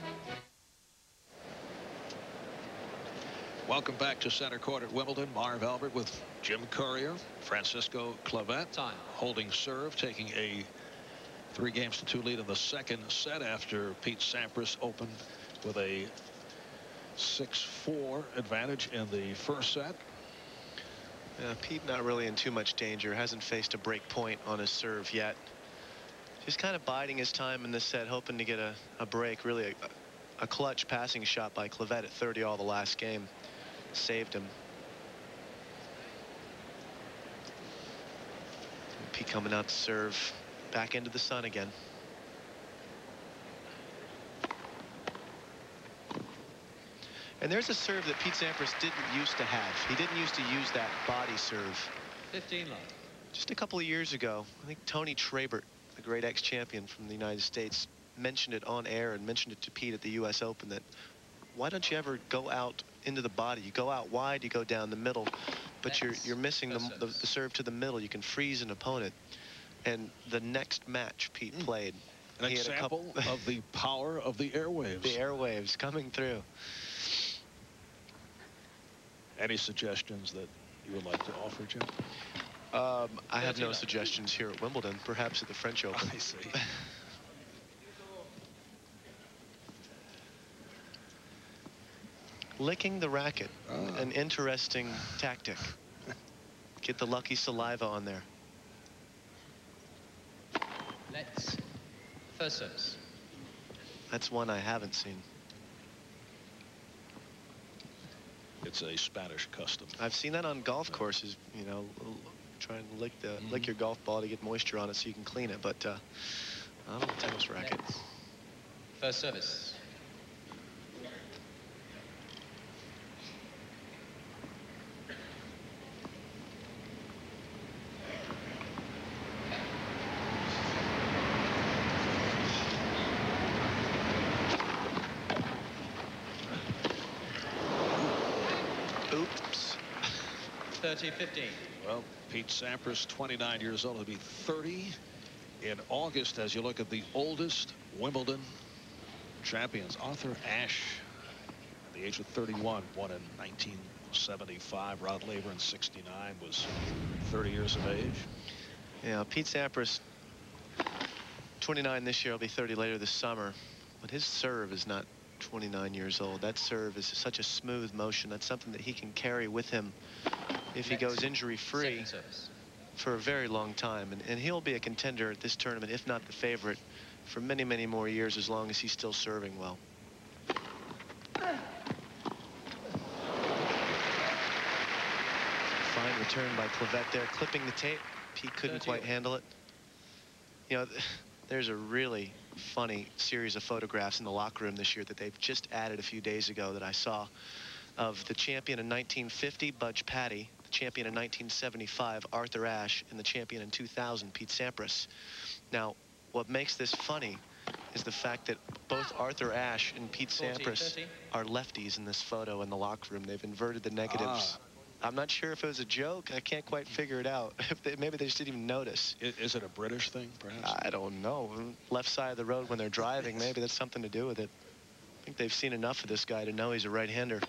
Welcome back to center court at Wimbledon. Marv Albert with Jim Courier, Francisco Clavet.
Time.
Holding serve, taking a three games to two lead in the second set after Pete Sampras opened with a 6-4 advantage in the first set.
Yeah, Pete not really in too much danger. Hasn't faced a break point on his serve yet. Just kind of biding his time in this set, hoping to get a, a break. Really a, a clutch passing shot by Clavet at 30 all the last game. Saved him. Pete coming out to serve back into the sun again. And there's a serve that Pete Sampras didn't used to have. He didn't used to use that body serve.
15 love.
Just a couple of years ago, I think Tony Trabert, the great ex-champion from the United States, mentioned it on air and mentioned it to Pete at the U.S. Open that why don't you ever go out into the body? You go out wide, you go down the middle, but you're you're missing the, the, the serve to the middle. You can freeze an opponent. And the next match Pete hmm. played,
An
he had a
example of the power of the airwaves.
the airwaves coming through.
Any suggestions that you would like to offer, Jim?
Um, I have no suggestions here at Wimbledon. Perhaps at the French Open.
I see.
Licking the racket,
Ah.
an interesting tactic. Get the lucky saliva on there.
Let's. First service.
That's one I haven't seen.
It's a Spanish custom.
I've seen that on golf courses, you know, l- try and lick the
Mm-hmm.
lick your golf ball to get moisture on it so you can clean it. But uh, on a tennis racket.
First service.
Oops.
30-15.
Well, Pete Sampras, 29 years old, he'll be 30 in August as you look at the oldest Wimbledon champions. Arthur Ashe, at the age of 31, won in 1975. Rod Laver in 69 was 30 years of age.
Yeah, Pete Sampras, 29 this year, will be 30 later this summer. But his serve is not 29 years old. That serve is such a smooth motion. That's something that he can carry with him if he goes injury-free for a very long time. And, and he'll be a contender at this tournament, if not the favorite, for many, many more years as long as he's still serving well. Fine return by Clavet there, clipping the tape. Pete couldn't quite handle it. You know, there's a really funny series of photographs in the locker room this year that they've just added a few days ago that I saw of the champion in 1950, Budge Patty, champion in 1975, Arthur Ashe, and the champion in 2000, Pete Sampras. Now, what makes this funny is the fact that both Arthur Ashe and Pete Sampras
30.
are lefties in this photo in the locker room. They've inverted the negatives. Ah. I'm not sure if it was a joke. I can't quite figure it out. They, maybe they just didn't even notice.
I- Is it a British thing, perhaps?
I don't know. Left side of the road when they're driving, maybe that's something to do with it. I think they've seen enough of this guy to know he's a right-hander.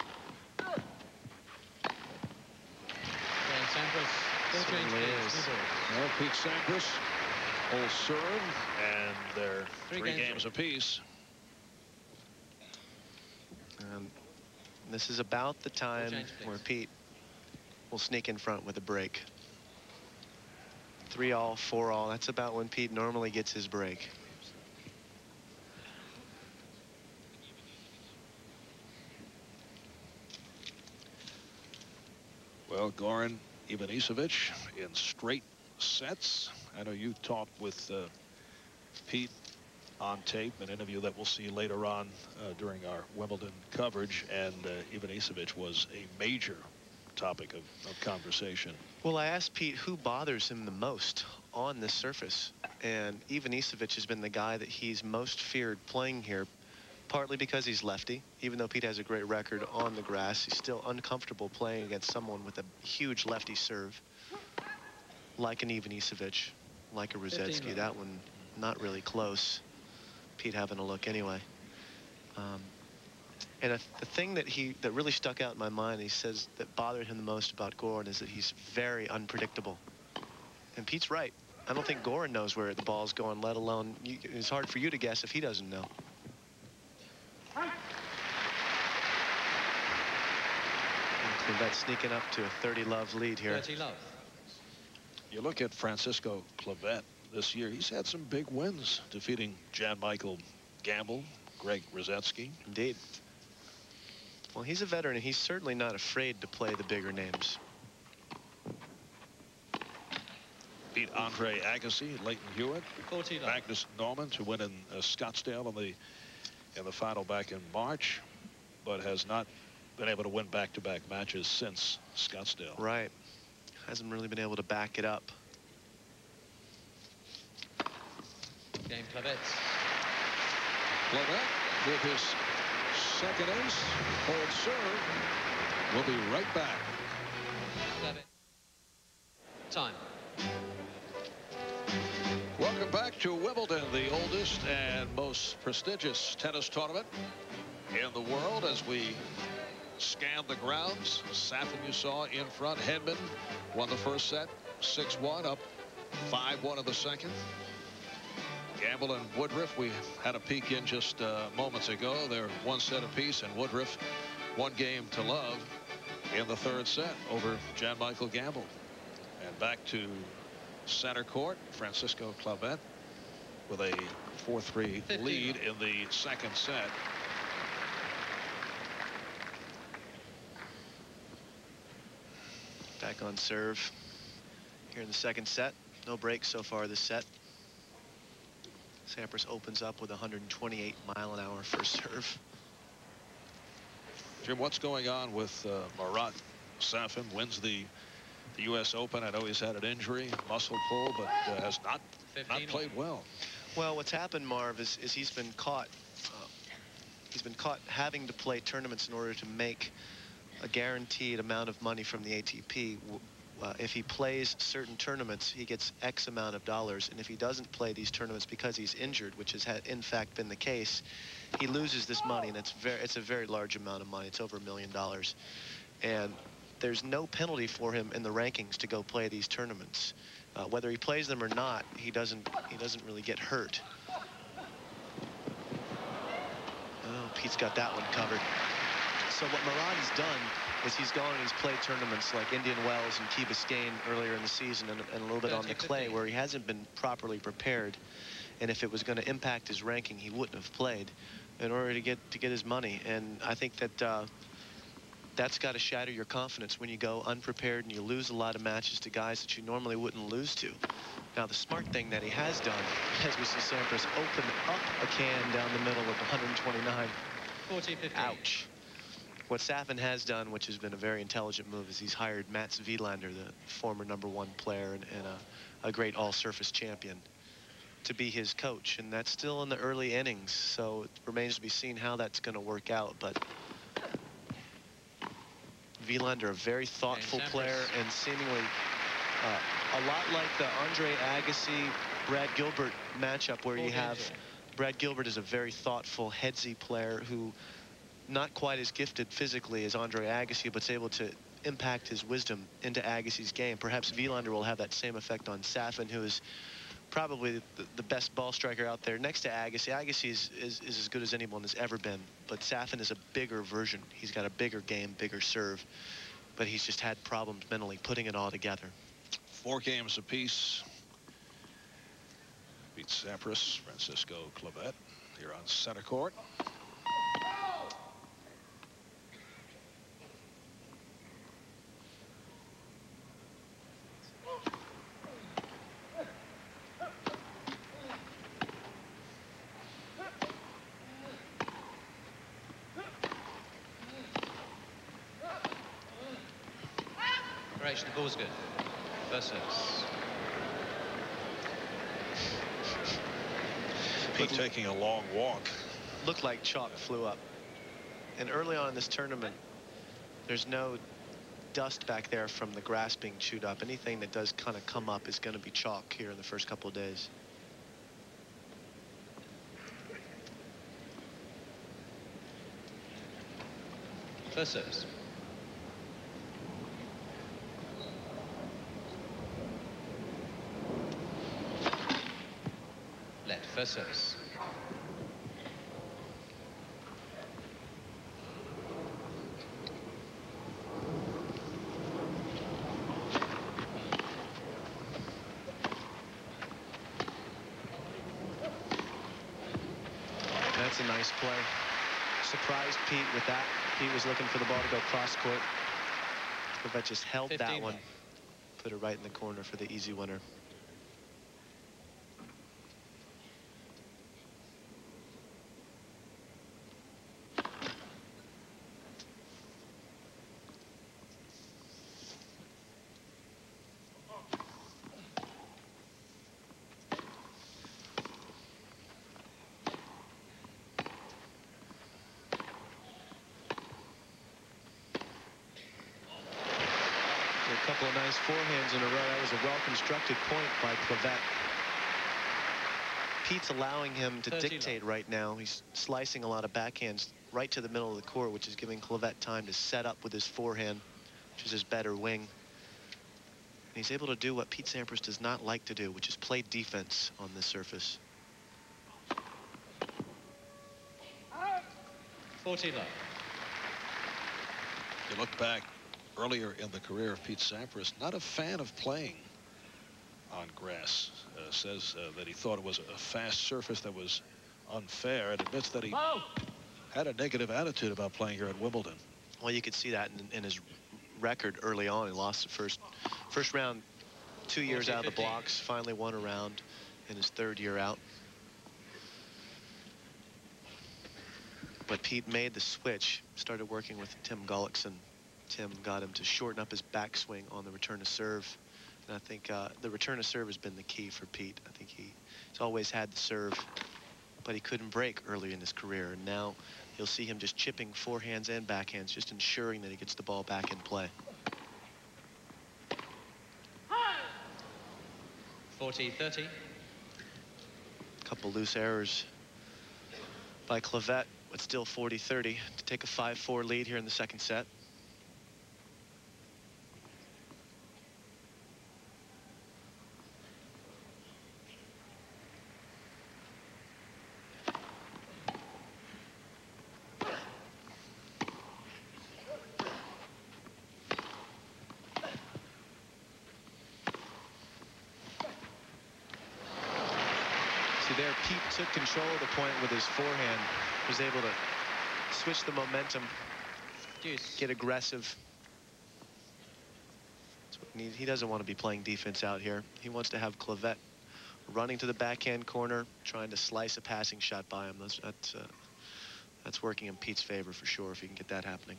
Graham Sampras full change
Certainly
games,
is.
new ball.
Well, Pete Sampras will serve, and they're
Three
three,
games.
games apiece.
Um, this is about the time
change,
where Pete will sneak in front with a break. Three all, four all. That's about when Pete normally gets his break.
Well, Goran Ivanisevic in straight sets. I know you talked with uh, Pete on tape, an interview that we'll see later on uh, during our Wimbledon coverage, and uh, Ivanisevic was a major topic of, of conversation.
Well, I asked Pete who bothers him the most on this surface, and Ivanisevic has been the guy that he's most feared playing here, partly because he's lefty. Even though Pete has a great record on the grass, he's still uncomfortable playing against someone with a huge lefty serve, like an Ivanisevic, like a
15 Rusedski.
That one not really close. Pete having a look anyway. Um, and a, the thing that he that really stuck out in my mind, he says that bothered him the most about Goran is that he's very unpredictable. And Pete's right. I don't think Goran knows where the ball's going, let alone you, it's hard for you to guess if he doesn't know. And Clavet sneaking up to a 30 love lead here.
30 love.
You look at Francisco Clavet this year, he's had some big wins, defeating Jan Michael Gambill, Greg Rusedski.
Indeed. Well, he's a veteran, and he's certainly not afraid to play the bigger names.
Beat Andre Agassi, Lleyton Hewitt,
40.
Magnus Norman to win in uh, Scottsdale in the in the final back in March, but has not been able to win back-to-back matches since Scottsdale.
Right. Hasn't really been able to back it up.
Game Clavet's.
Clavet with his second ace, hold serve. We'll be right back.
Time.
Welcome back to Wimbledon, the oldest and most prestigious tennis tournament in the world as we scan the grounds. Safin you saw in front. Henman won the first set, 6-1, up 5-1 in the second. Gambill and Woodruff, we had a peek in just uh, moments ago. They're one set apiece, and Woodruff one game to love in the third set over Jan Michael Gambill. And back to center court, Francisco Clavet with a 4-3 lead in the second set.
Back on serve here in the second set. No breaks so far this set. Sampras opens up with 128 mile an hour first serve.
Jim, what's going on with uh, Marat Safin? Wins the the U.S. Open. I know he's had an injury, muscle pull, but uh, has not not played well.
Well, what's happened, Marv, is, is he's been caught. Uh, he's been caught having to play tournaments in order to make a guaranteed amount of money from the ATP. Uh, if he plays certain tournaments, he gets X amount of dollars. And if he doesn't play these tournaments because he's injured, which has in fact been the case, he loses this money. And it's, very, it's a very large amount of money. It's over a million dollars. And there's no penalty for him in the rankings to go play these tournaments. Uh, whether he plays them or not, he doesn't he doesn't really get hurt. Oh, Pete's got that one covered. So what Marat has done is he's gone and he's played tournaments like Indian Wells and Key Biscayne earlier in the season and, and a little bit on the clay where he hasn't been properly prepared. And if it was going to impact his ranking, he wouldn't have played in order to get to get his money. And I think that uh, that's got to shatter your confidence when you go unprepared and you lose a lot of matches to guys that you normally wouldn't lose to. Now, the smart thing that he has done, as we see Sampras open up a can down the middle of 129.
40, 50.
Ouch. What Safin has done, which has been a very intelligent move, is he's hired Mats Wilander, the former number one player and, and a, a great all-surface champion, to be his coach. And that's still in the early innings, so it remains to be seen how that's going to work out. But Wilander, a very thoughtful player and seemingly uh, a lot like the Andre Agassi, Brad Gilbert matchup where you have Brad Gilbert is a very thoughtful, headsy player who not quite as gifted physically as Andre Agassi, but is able to impact his wisdom into Agassi's game. Perhaps Wilander will have that same effect on Safin, who is probably the, the, best ball striker out there next to Agassi. Agassi is, is, is, as good as anyone has ever been, but Safin is a bigger version. He's got a bigger game, bigger serve, but he's just had problems mentally putting it all together.
Four games apiece. Beats Sampras, Francisco Clavet here on center court.
Ball's good.
Pete taking a long walk.
Looked like chalk flew up. And early on in this tournament, there's no dust back there from the grass being chewed up. Anything that does kind of come up is going to be chalk here in the first couple of days.
First service.
That's a nice play. Surprised Pete with that. Pete was looking for the ball to go cross court. Clavet just held that one. Put it right in the corner for the easy winner. Forehands in a row. That was a well-constructed point by Clavet. Pete's allowing him to dictate right now. He's slicing a lot of backhands right to the middle of the court, which is giving Clavet time to set up with his forehand, which is his better wing. And he's able to do what Pete Sampras does not like to do, which is play defense on this surface.
40 love.
You look back earlier in the career of Pete Sampras, not a fan of playing on grass. Uh, says uh, that he thought it was a fast surface that was unfair and admits that he had a negative attitude about playing here at Wimbledon.
Well, you could see that in, in his record early on. He lost the first, first round two years out of the blocks, finally won a round in his third year out. But Pete made the switch, started working with Tim Gullickson Tim got him to shorten up his backswing on the return to serve. And I think uh, the return to serve has been the key for Pete. I think he, he's always had the serve, but he couldn't break early in his career. And now you'll see him just chipping forehands and backhands, just ensuring that he gets the ball back in play.
40-30.
Couple loose errors by Clavet, but still 40-30 to take a 5-4 lead here in the second set. See there, Pete took control of the point with his forehand, was able to switch the momentum, get aggressive. He, he doesn't want to be playing defense out here. He wants to have Clavet running to the backhand corner, trying to slice a passing shot by him. That's, that's, uh, that's working in Pete's favor for sure if he can get that happening.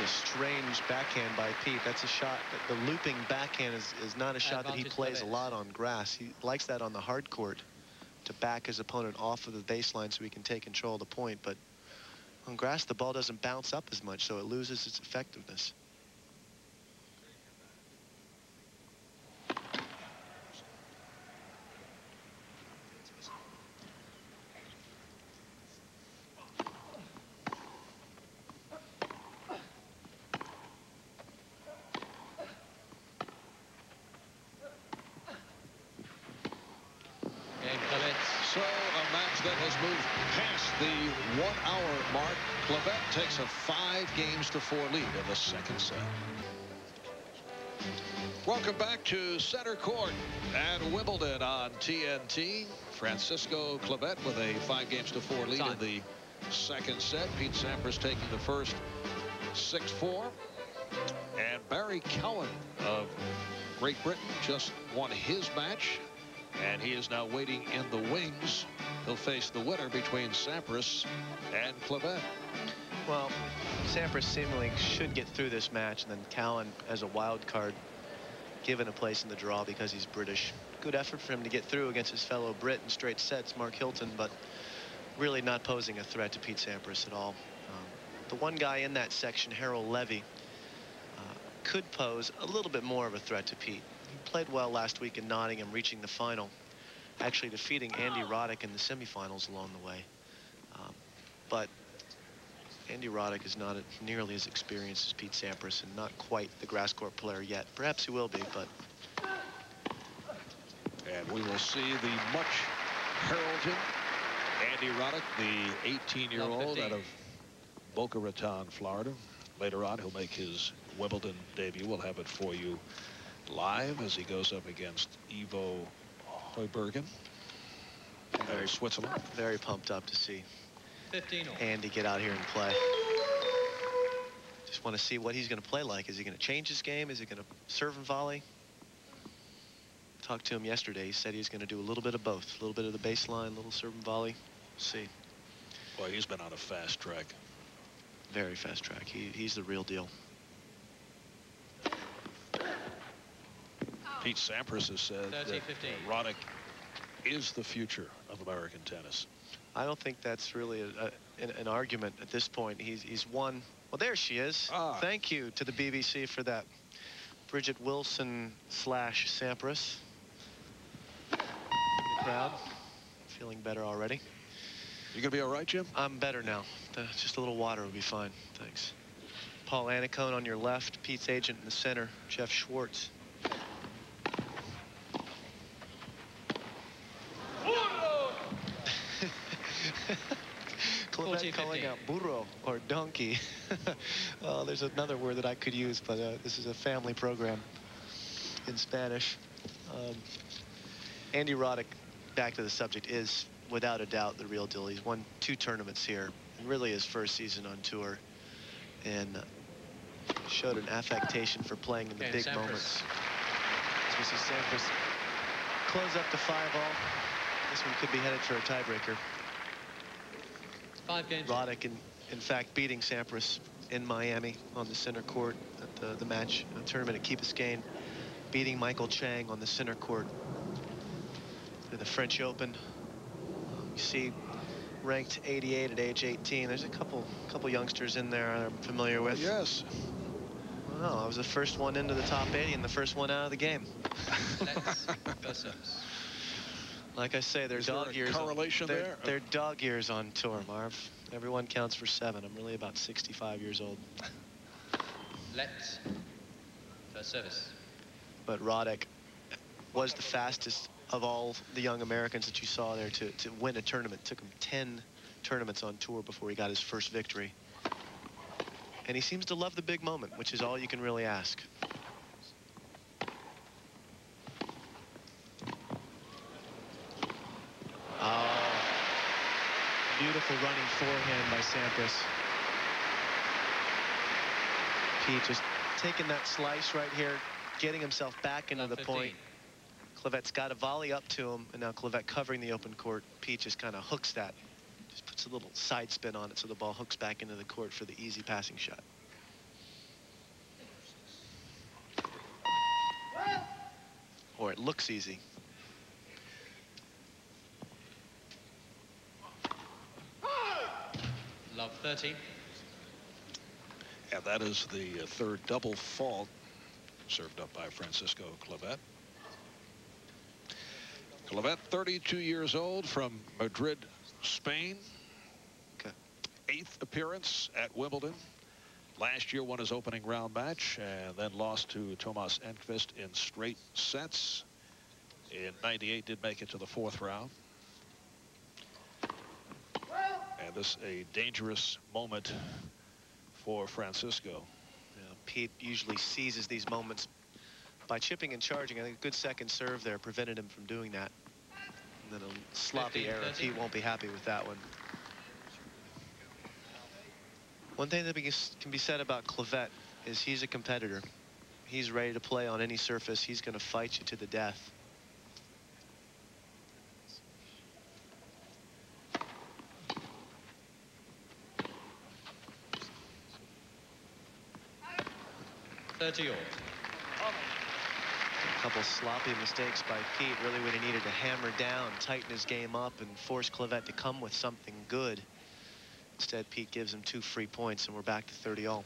A strange backhand by Pete. That's a shot. The looping backhand is, is not a shot that he plays a lot on grass. He likes that on the hard court to back his opponent off of the baseline so he can take control of the point. But on grass, the ball doesn't bounce up as much, so it loses its effectiveness.
Four lead in the second set. Welcome back to center court at Wimbledon on TNT. Francisco Clavet with a five games to four lead in the second set. Pete Sampras taking the first 6-4. And Barry Cowan of Great Britain just won his match. And he is now waiting in the wings. He'll face the winner between Sampras and Clavet.
Well, Sampras seemingly should get through this match, and then Cowan, as a wild card, given a place in the draw because he's British. Good effort for him to get through against his fellow Brit in straight sets, Mark Hilton, but really not posing a threat to Pete Sampras at all. Um, the one guy in that section, Harel Levy, uh, could pose a little bit more of a threat to Pete. He played well last week in Nottingham, reaching the final, actually defeating Andy Roddick in the semifinals along the way. Um, but Andy Roddick is not nearly as experienced as Pete Sampras and not quite the grass court player yet. Perhaps he will be, but
And we will see the much heralded Andy Roddick, the 18-year-old out of Boca Raton, Florida. Later on, he'll make his Wimbledon debut. We'll have it for you live as he goes up against Ivo Heuberger of Switzerland.
very pumped up to see
15 all.
Andy get out here and play. Just want to see what he's going to play like. Is he going to change his game? Is he going to serve and volley? Talked to him yesterday. He said he's going to do a little bit of both. A little bit of the baseline, a little serve and volley. We'll see.
Boy, he's been on a fast track.
Very fast track. He, he's the real deal.
Pete Sampras has said
30,
that uh, Roddick is the future of American tennis.
I don't think that's really a, a, an, an argument at this point. He's, he's won. Well, there she is.
Ah.
Thank you to the BBC for that. Bridgette Wilson slash Sampras. The crowd. Feeling better already.
You gonna be all right, Jim?
I'm better now. Uh, just a little water would be fine. Thanks. Paul Annacone on your left. Pete's agent in the center. Jeff Schwartz. Clavet calling out burro or donkey. oh, there's another word that I could use, but uh, this is a family program in Spanish. Um, Andy Roddick, back to the subject, is without a doubt the real deal. He's won two tournaments here, and really his first season on tour, and showed an affectation for playing in the
Okay,
big
Sampras.
moments. As we see Sampras close up to five all. This one could be headed for a tiebreaker.
Five games.
Roddick, in, in fact, beating Sampras in Miami on the center court at the, the match uh, tournament at Key Biscayne, beating Michael Chang on the center court in the French Open. You see, ranked 88 at age 18. There's a couple couple youngsters in there I'm familiar with.
Yes.
Well, I was the first one into the top 80 and the first one out of the game.
Let's first service.
Like I say, they're
Is there
dog
a
years. on-
correlation
they're,
there?
They're dog years on tour, Marv. Everyone counts for seven. I'm really about 65 years old.
Let's first service.
But Roddick was the fastest of all the young Americans that you saw there to, to win a tournament. took him 10 tournaments on tour before he got his first victory. And he seems to love the big moment, which is all you can really ask. Beautiful running forehand by Sampras. Pete just taking that slice right here, getting himself back into the point. Clavet's got a volley up to him, and now Clavet covering the open court. Pete just kind of hooks that, just puts a little side spin on it so the ball hooks back into the court for the easy passing shot. Or it looks easy.
Love 30.
And that is the uh, third double fault served up by Francisco Clavet. Clavet, 32 years old from Madrid, Spain. Eighth appearance at Wimbledon. Last year won his opening round match and then lost to Thomas Enqvist in straight sets. In 98 did make it to the fourth round. And this a dangerous moment for Francisco.
Yeah, Pete usually seizes these moments by chipping and charging. I think a good second serve there prevented him from doing that. And then a sloppy
15,
error.
13.
Pete won't be happy with that one. One thing that can be said about Clavet is he's a competitor. He's ready to play on any surface. He's going to fight you to the death.
Uh, thirty all.
A couple sloppy mistakes by Pete really would have needed to hammer down, tighten his game up, and force Clavet to come with something good. Instead, Pete gives him two free points, and we're back to 30 all.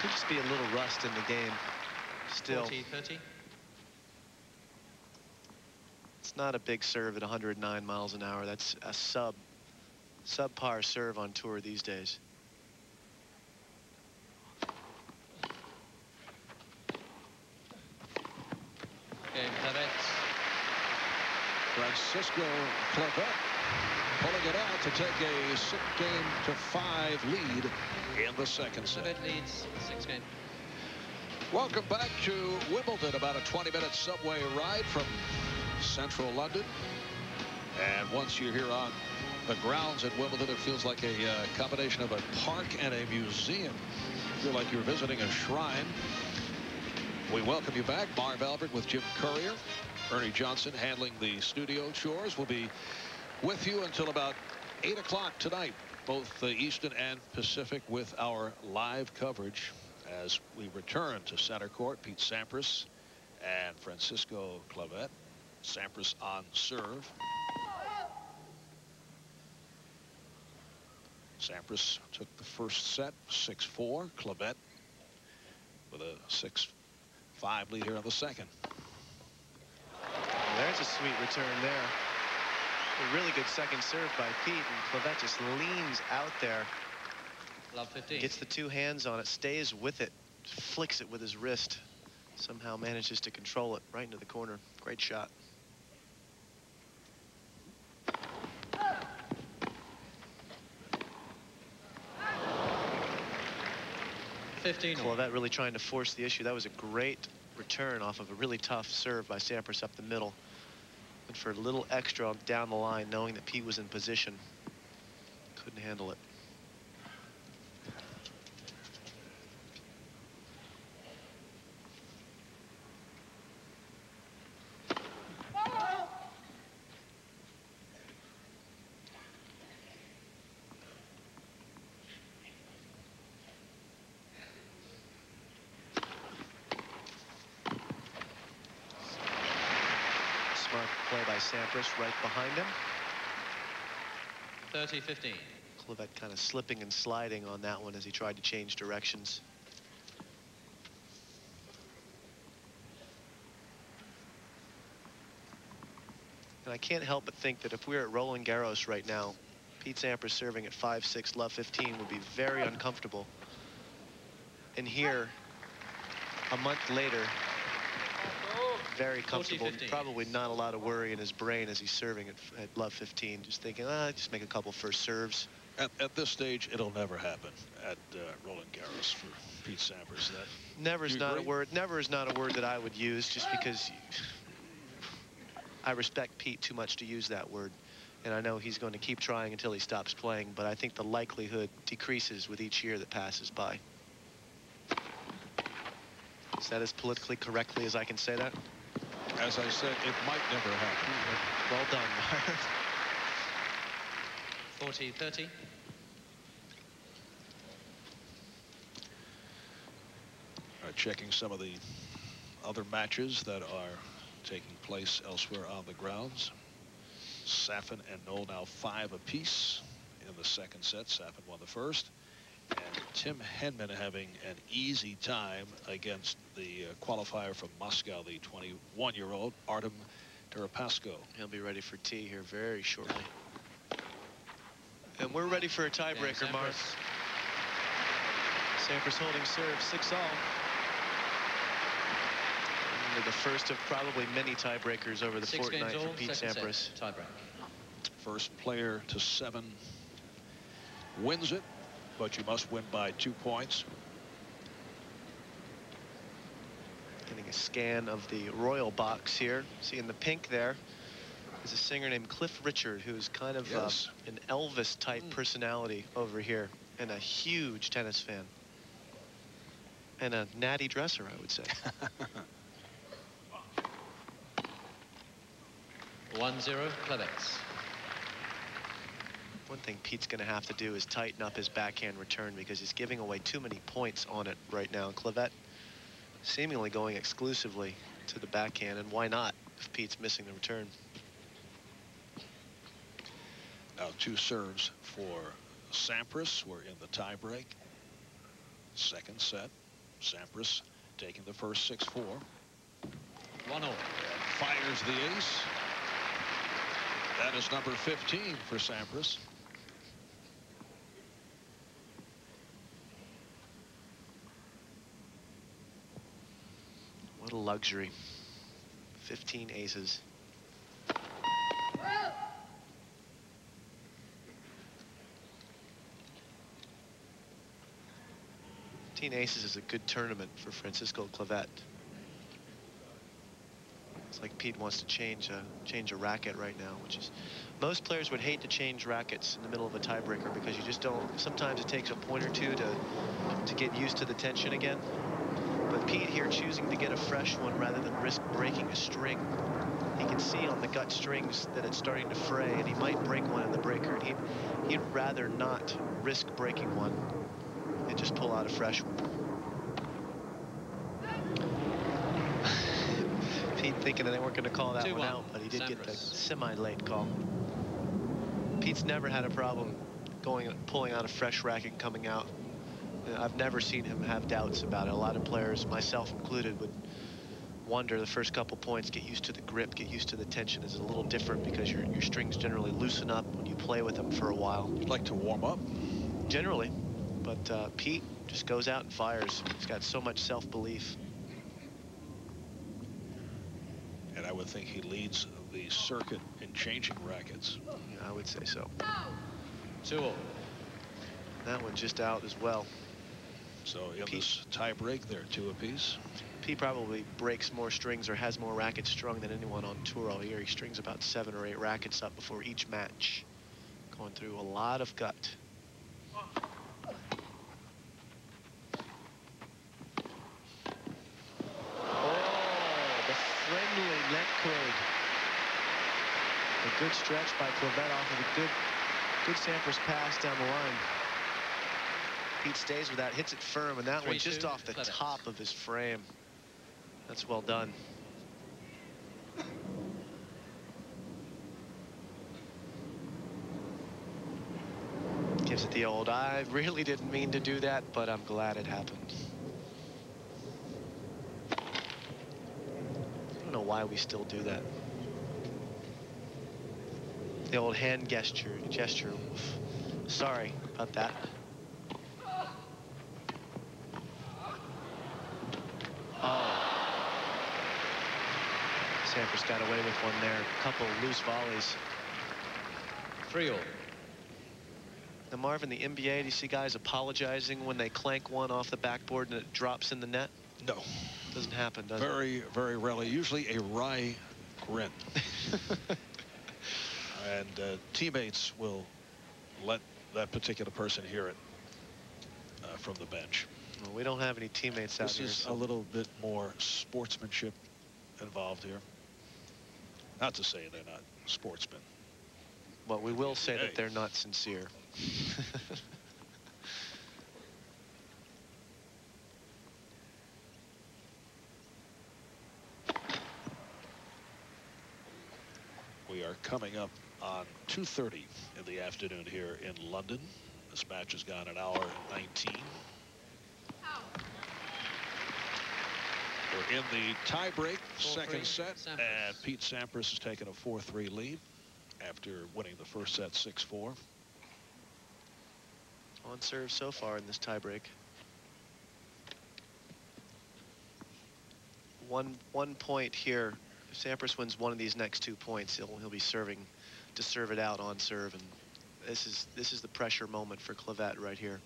Could just be a little rust in the game. Still,
40, 30.
It's not a big serve at 109 miles an hour. That's a sub, subpar serve on tour these days.
Game Clavet.
Francisco Clavet pulling it out to take a six game to five lead in the second set.
Clavet leads six game.
Welcome back to Wimbledon, about a 20-minute subway ride from central London. And once you're here on the grounds at Wimbledon, it feels like a uh, combination of a park and a museum. You feel like you're visiting a shrine. We welcome you back. Marv Albert with Jim Courier. Ernie Johnson handling the studio chores. We'll be with you until about 8 o'clock tonight, both the Eastern and Pacific, with our live coverage as we return to center court. Pete Sampras and Francisco Clavet. Sampras on serve. Sampras took the first set, 6-4. Clavet with a 6-5 lead here in the second.
Well, there's a sweet return there. A really good second serve by Pete, and Clavet just leans out there,
Love 15.
gets the two hands on it, stays with it, flicks it with his wrist. Somehow manages to control it right into the corner. Great shot.
15
Clavet really trying to force the issue. That was a great return off of a really tough serve by Sampras up the middle. And for a little extra down the line, knowing that Pete was in position, couldn't handle it. Smart play by Sampras right behind him.
30-15.
Clavet kind of slipping and sliding on that one as he tried to change directions. And I can't help but think that if we we're at Roland Garros right now, Pete Sampras serving at 5-6, love 15 would be very uncomfortable. And here, a month later, very comfortable.
40-15.
Probably not a lot of worry in his brain as he's serving at, at love 15. Just thinking, ah, just make a couple first serves.
At, at this stage, it'll never happen at uh, Roland Garros for Pete Sampras. That
Never is
You
not a word. Never is not a word that I would use, just because I respect Pete too much to use that word, and I know he's going to keep trying until he stops playing. But I think the likelihood decreases with each year that passes by. Is that as politically correctly as I can say that?
As I said, it might never happen.
Well done.
40-30.
Uh, checking some of the other matches that are taking place elsewhere on the grounds. Safin and Knowle now five apiece in the second set. Safin won the first. And Tim Henman having an easy time against the uh, qualifier from Moscow, the 21-year-old Artem Derepasko.
He'll be ready for tea here very shortly. And we're ready for a tiebreaker,
Yeah,
Mark. Sampras holding serve, six all. The first of probably many tiebreakers over the
Six
fortnight for Pete Sampras.
set, tiebreak.
First player to seven wins it, but you must win by two points.
Getting a scan of the Royal box here. See in the pink there is a singer named Cliff Richard, who's kind of uh, an Elvis type personality over here and a huge tennis fan. And a natty dresser, I would say.
1-0, Clavet.
One thing Pete's going to have to do is tighten up his backhand return because he's giving away too many points on it right now. And Clavet seemingly going exclusively to the backhand, and why not if Pete's missing the return?
Now two serves for Sampras. We're in the tiebreak. Second set. Sampras taking the first 6-4.
1-0.
Fires the ace. That is number 15 for Sampras.
Luxury. 15 aces. Fifteen aces is a good tournament for Francisco Clavet. It's like Pete wants to change a change a racket right now, which is most players would hate to change rackets in the middle of a tiebreaker because you just don't. Sometimes it takes a point or two to to get used to the tension again. Pete here choosing to get a fresh one rather than risk breaking a string. He can see on the gut strings that it's starting to fray, and he might break one in the breaker. And he'd, he'd rather not risk breaking one and just pull out a fresh one. Pete thinking that they weren't going to call that one
2-1,
out, but he did get the semi-late call. Pete's never had a problem going, pulling out a fresh racket and coming out. I've never seen him have doubts about it. A lot of players, myself included, would wonder the first couple points, get used to the grip, get used to the tension is a little different because your, your strings generally loosen up when you play with them for a while.
You'd like to warm up.
Generally. But uh, Pete Just goes out and fires. He's got so much self-belief.
And I would think he leads the circuit in changing rackets.
I would say so.
Two all.
That one just out as well.
So in this tie break, they're two apiece.
He probably breaks more strings or has more rackets strung than anyone on tour all year. He strings about seven or eight rackets up before each match. Going through a lot of gut. Oh, the friendly net cord. A good stretch by Clavet off of a good, good Sampras pass down the line. Pete stays with that, hits it firm, and that one just
two,
off the top of his frame. That's well done. Gives it the old, I really didn't mean to do that, but I'm glad it happened. I don't know why we still do that. The old hand gesture, gesture. Sorry about that. Oh. Sampras got away with one there. A couple loose volleys.
Three.
Now, Marvin, the NBA, do you see guys apologizing when they clank one off the backboard and it drops in the net?
No.
Doesn't happen, does it?
Very, very rarely. Usually a wry grin. and uh, teammates will let that particular person hear it uh, from the bench.
Well, we don't have any teammates out
This
here.
is
so-
a little bit more sportsmanship involved here. Not to say they're not sportsmen.
But we will say
Hey.
that they're not sincere.
We are coming up on 2.30 in the afternoon here in London. This match has gone an hour and 19. We're in the tiebreak, second
4-3,
set,
Sampras.
and Pete Sampras has taken a 4-3 lead after winning the first set 6-4.
On serve so far in this tiebreak. One one point here. If Sampras wins one of these next two points, he'll he'll be serving to serve it out on serve, and this is this is the pressure moment for Clavet right here.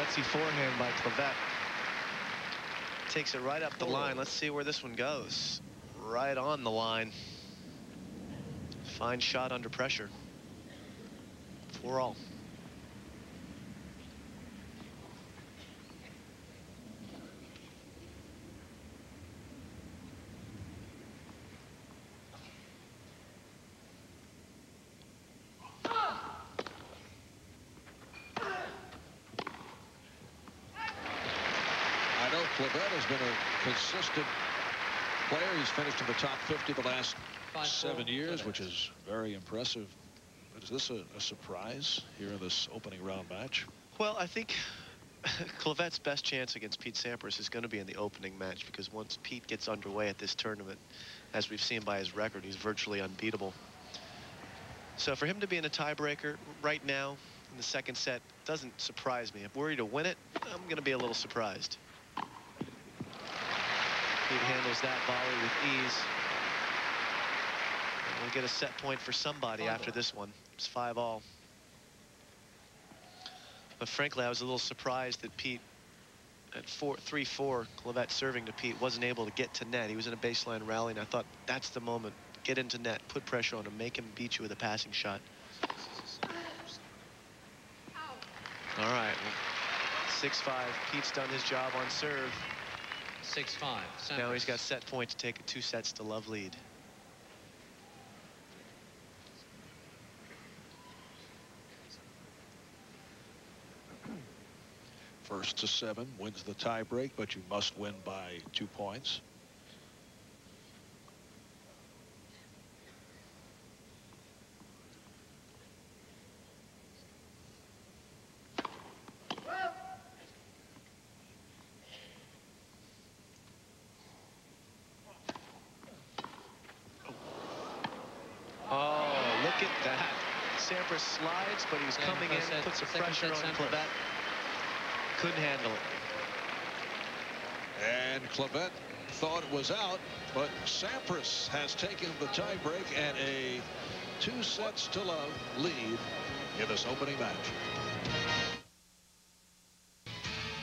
Gutsy forehand by Clavet. Takes it right up the oh. line. Let's see where this one goes. Right on the line. Fine shot under pressure. Four all.
I know Clavet has been a consistent player. He's finished in the top 50 the last
Five,
seven
four,
years, which is very impressive. But is this a, a surprise here in this opening round match?
Well, I think Clavet's best chance against Pete Sampras is going to be in the opening match because once Pete gets underway at this tournament, as we've seen by his record, he's virtually unbeatable. So for him to be in a tiebreaker right now in the second set doesn't surprise me. If we're to win it, I'm going to be a little surprised. Pete handles that volley with ease. And we'll get a set point for somebody
Five
after
all.
this one. It's five all. But frankly, I was a little surprised that Pete, at 4 3-4, Clavet serving to Pete, wasn't able to get to net. He was in a baseline rally, and I thought that's the moment. Get into net, put pressure on him, make him beat you with a passing shot. All right, 6-5. Pete's done his job on serve.
Six five.
Now he's got set point to take it two sets to love lead.
First to seven wins the tiebreak, but you must win by two points.
Oh, look at that. Sampras slides, but he's coming in,
first set,
puts the
second
pressure on
set, Sampras.
Couldn't handle it.
And Clavet thought it was out, but Sampras has taken the tiebreak and a two sets to love lead in this opening match.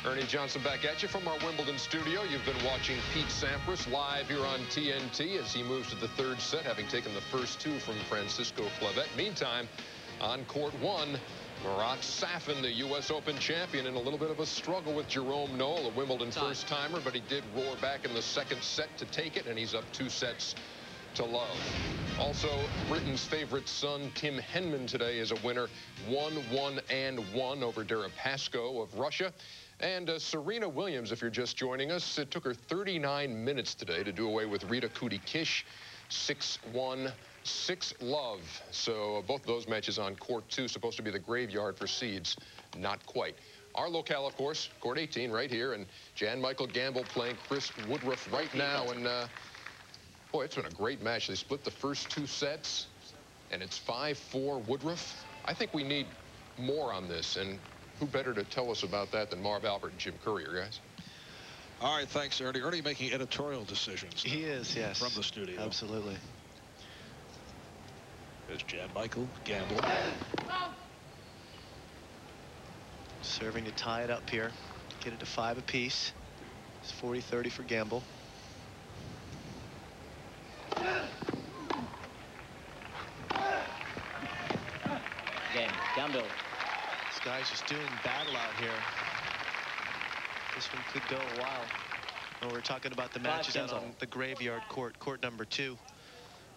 Ernie Johnson back at you from our Wimbledon studio. You've been watching Pete Sampras live here on TNT as he moves to the third set, having taken the first two from Francisco Clavet. Meantime, on court one, Marat Safin, the U.S. Open champion, in a little bit of a struggle with Jerome Noel, a Wimbledon first-timer, but he did roar back in the second set to take it, and he's up two sets to love. Also, Britain's favorite son, Tim Henman, today is a winner, 1-1 and 1 over Derepasko of Russia. And uh, Serena Williams, if you're just joining us, it took her 39 minutes today to do away with Rita Kuti Kis, 6-1, 6-love. So uh, both of those matches on court two, supposed to be the graveyard for seeds. Not quite. Our locale, of course, court 18 right here, and Jan Michael Gambill playing Chris Woodruff right now. And uh, boy, it's been a great match. They split the first two sets, and it's 5-4 Woodruff. I think we need more on this, and who better to tell us about that than Marv Albert and Jim Courier, guys?
All right, thanks, Ernie. Ernie making editorial decisions.
He is, yes.
From the studio.
Absolutely.
There's Jan Michael Gambill.
Serving to tie it up here. Get it to five apiece. It's 40-30 for Gambill.
Game. Gambill.
This guy's just doing battle out here. This one could go a while. Well, we're talking about the matches out on the graveyard court, court number two.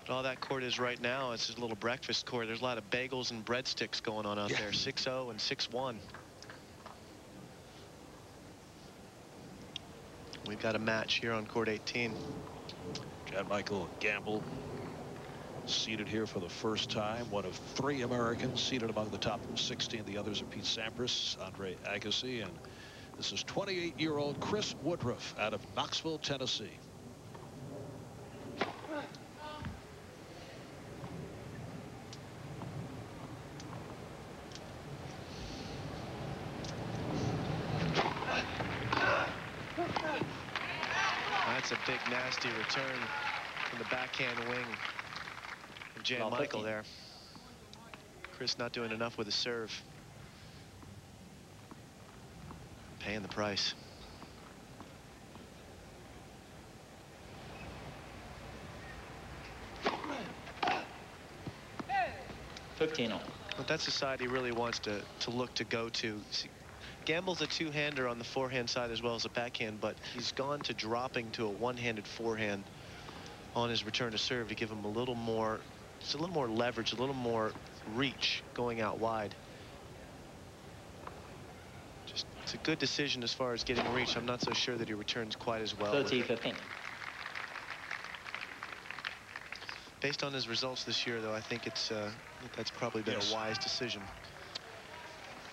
But all that court is right now is a little breakfast court. There's a lot of bagels and breadsticks going on out
Yeah.
there. 6-0 and 6-1. We've got a match here on court 18.
Jan Michael Gambill seated here for the first time. One of three Americans seated among the top 16. The others are Pete Sampras, Andre Agassi, and this is 28-year-old Chris Woodruff out of Knoxville, Tennessee.
That's a big, nasty return from the backhand wing of Jan Michael
15.
there. Chris not doing enough with the serve. Paying the price.
Fifteen.
But that's the side he really wants to, to look to go to. See, Gambill's a two-hander on the forehand side as well as a backhand, but he's gone to dropping to a one-handed forehand on his return to serve to give him a little more, just a little more leverage, a little more reach going out wide. Just it's a good decision as far as getting reach. I'm not so sure that he returns quite as well. with
30,
it.
15.
Based on his results this year, though, I think it's uh, that's probably been
Yes.
a wise decision.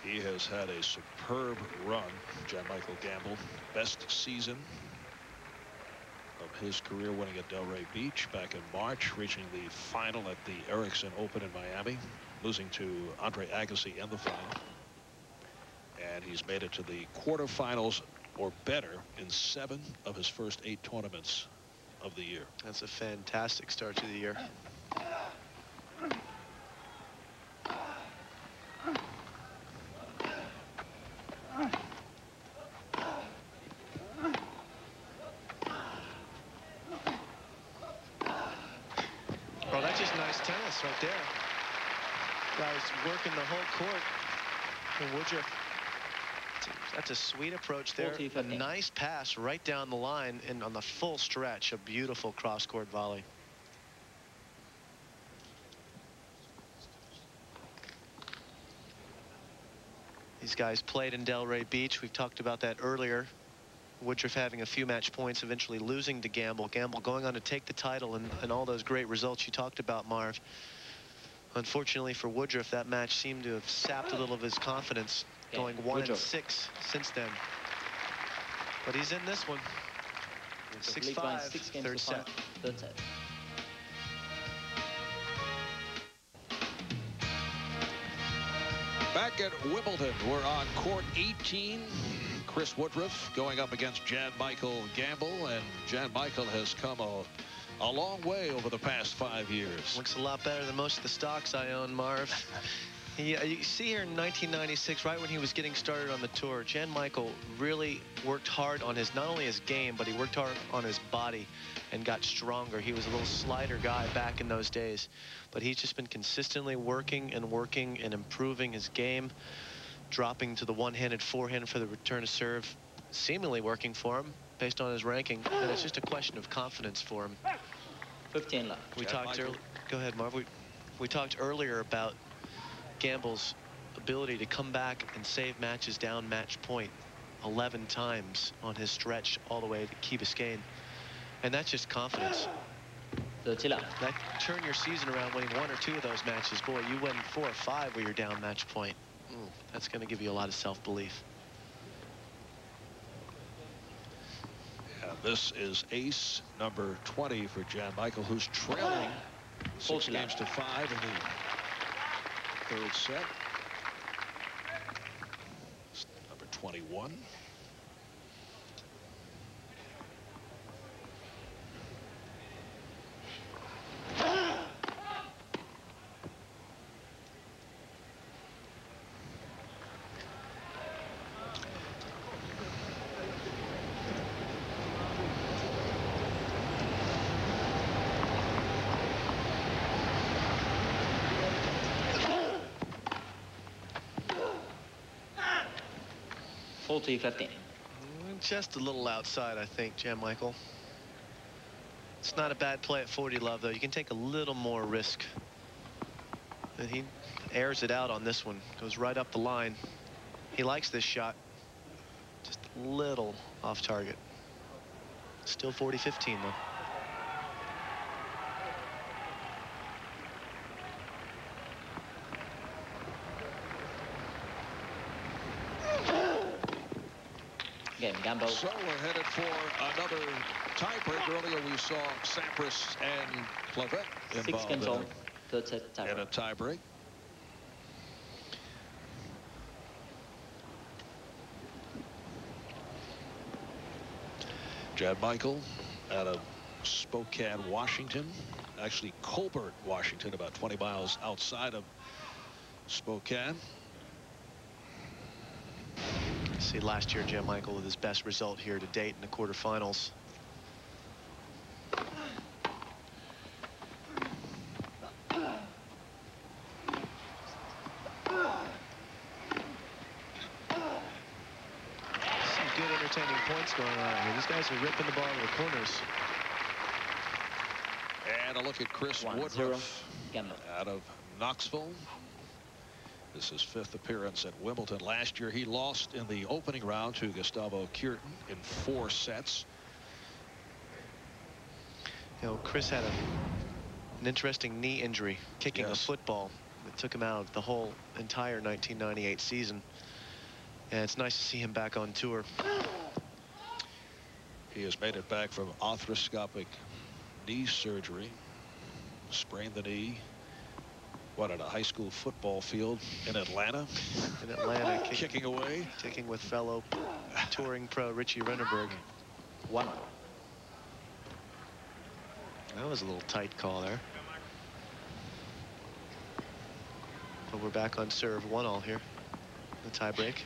He has had a superb run, Jan Michael Gambill. Best season of his career winning at Delray Beach back in March, reaching the final at the Ericsson Open in Miami, losing to Andre Agassi in the final. And he's made it to the quarterfinals or better in seven of his first eight tournaments of the year.
That's a fantastic start to the year. Oh, that's just nice tennis right there. Guys working the whole court. Woodruff. That's a sweet approach there.
40,
A nice pass right down the line and on the full stretch, a beautiful cross-court volley. These guys played in Delray Beach. We've talked about that earlier. Woodruff having a few match points, eventually losing to Gambill. Gambill going on to take the title and, and all those great results you talked about, Marv. Unfortunately for Woodruff, that match seemed to have sapped a little of his confidence,
Okay,
going one and six since then. But he's in this one. Six five,
games
third set.
five. Third set.
Back at Wimbledon, we're on court 18. Chris Woodruff going up against Jan Michael Gambill, and Jan Michael has come a, a long way over the past five years.
Looks a lot better than most of the stocks I own, Marv. He, uh, you see here in 1996, right when he was getting started on the tour, Jan Michael really worked hard on his, not only his game, but he worked hard on his body and got stronger. He was a little slider guy back in those days, but he's just been consistently working and working and improving his game, dropping to the one-handed forehand for the return to serve, seemingly working for him based on his ranking, and it's just a question of confidence for him.
15 love.
We
Jan
talked earlier. Go ahead, Marv. We, we talked earlier about Gambill's ability to come back and save matches down match point 11 times on his stretch all the way to Key Biscayne. And that's just confidence.
30 love.
That turn your season around winning one or two of those matches. Boy, you win four or five where you're down match point. Ooh, that's going to give you a lot of self-belief.
This is ace number 20 for Jan Michael, who's trailing six games to five in the third set. Number 21. Ah!
Forty 15.
Mm, just a little outside, I think, Jan Michael. It's not a bad play at 40 love, though. You can take a little more risk. And he airs it out on this one. Goes right up the line. He likes this shot. Just a little off target. Still 40-15, though.
Gambill.
So we're headed for another tiebreak. Earlier we saw Sampras and Clavet
Six games
in a-
Third set tie.
in a tiebreak. Jan Michael out of Spokane, Washington. Actually, Colbert, Washington, about 20 miles outside of Spokane.
See last year, Jan Michael with his best result here to date in the quarterfinals. Some good entertaining points going on here. These guys are ripping the ball to the corners.
And a look at Chris
One,
Woodruff
zero.
Out of Knoxville. This is his fifth appearance at Wimbledon. Last year he lost in the opening round to Gustavo Kuerten in four sets.
You know, Chris had a, an interesting knee injury, kicking a football that took him out the whole entire 1998 season. And it's nice to see him back on tour.
He has made it back from arthroscopic knee surgery. Sprained the knee. What, at a high school football field in Atlanta?
In Atlanta, kick-
Kicking away.
kicking with fellow touring pro Richey Reneberg.
One.
That was a little tight call there. But we're back on serve, one all here. The tie break.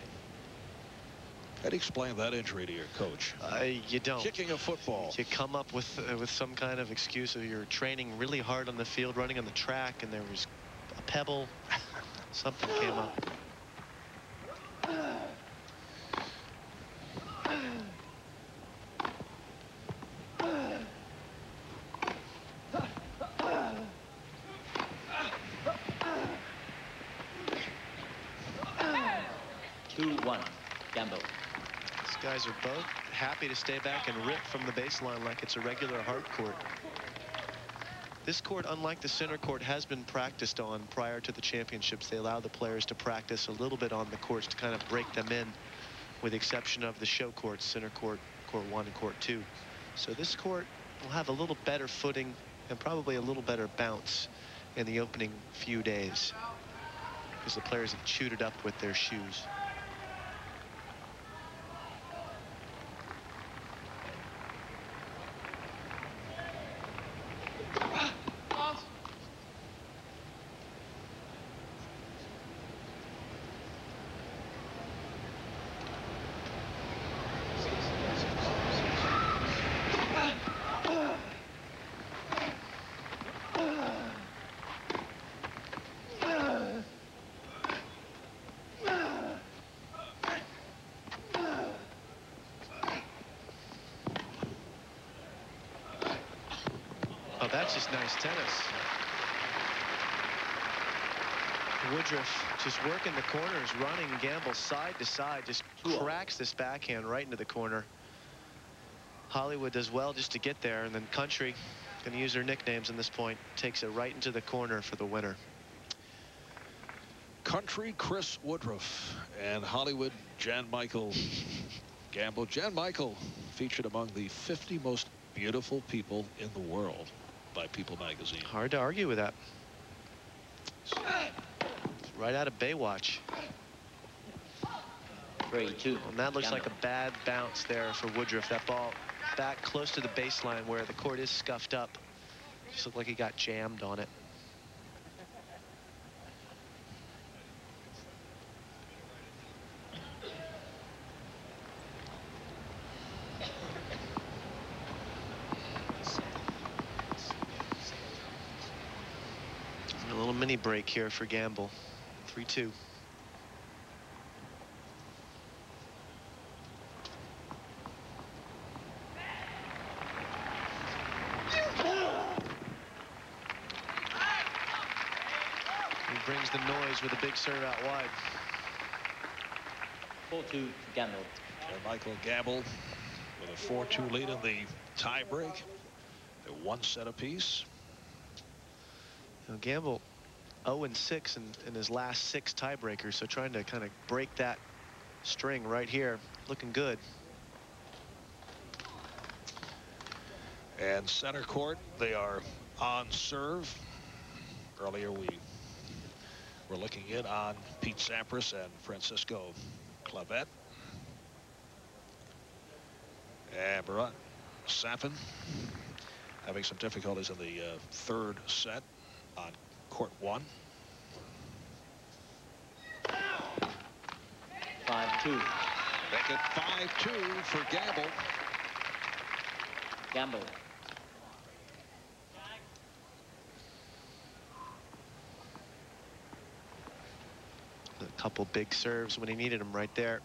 How do you explain that injury to your coach?
Uh, you don't.
Kicking a football.
You come up with uh, with some kind of excuse of you're training really hard on the field, running on the track, and there was a pebble. Something came up.
one. Gambill.
These guys are both happy to stay back and rip from the baseline like it's a regular hard court. This court, unlike the center court, has been practiced on prior to the championships. They allow the players to practice a little bit on the courts to kind of break them in, with the exception of the show courts, center court, court one and court two. So this court will have a little better footing and probably a little better bounce in the opening few days because the players have chewed it up with their shoes. That's just nice tennis. Woodruff just working the corners, running Gambill side to side, just cracks this backhand right into the corner. Hollywood does well just to get there, and then Country, going to use their nicknames in this point, takes it right into the corner for the winner.
Country Chris Woodruff and Hollywood Jan Michael Gambill. Jan Michael featured among the 50 most beautiful people in the world by People magazine.
Hard to argue with that. Right out of Baywatch.
Three, two.
And that looks like a bad bounce there for Woodruff. That ball back close to the baseline where the court is scuffed up. Just looked like he got jammed on it. A break here for Gambill. 3-2. He brings the noise with a big serve out wide.
Four, two. Gambill.
Jan Michael Gambill with a 4-2 lead in the tie break. They're one set apiece.
You know, Gambill 0 and 6 in, in his last six tiebreakers, so trying to kind of break that string right here, looking good.
And center court, they are on serve. Earlier we were looking in on Pete Sampras and Francisco Clavet. And Marat Safin having some difficulties in the uh, third set on court one.
Five, two.
Make it 5-2 for Gambill.
Gambill.
A couple big serves when he needed them right there.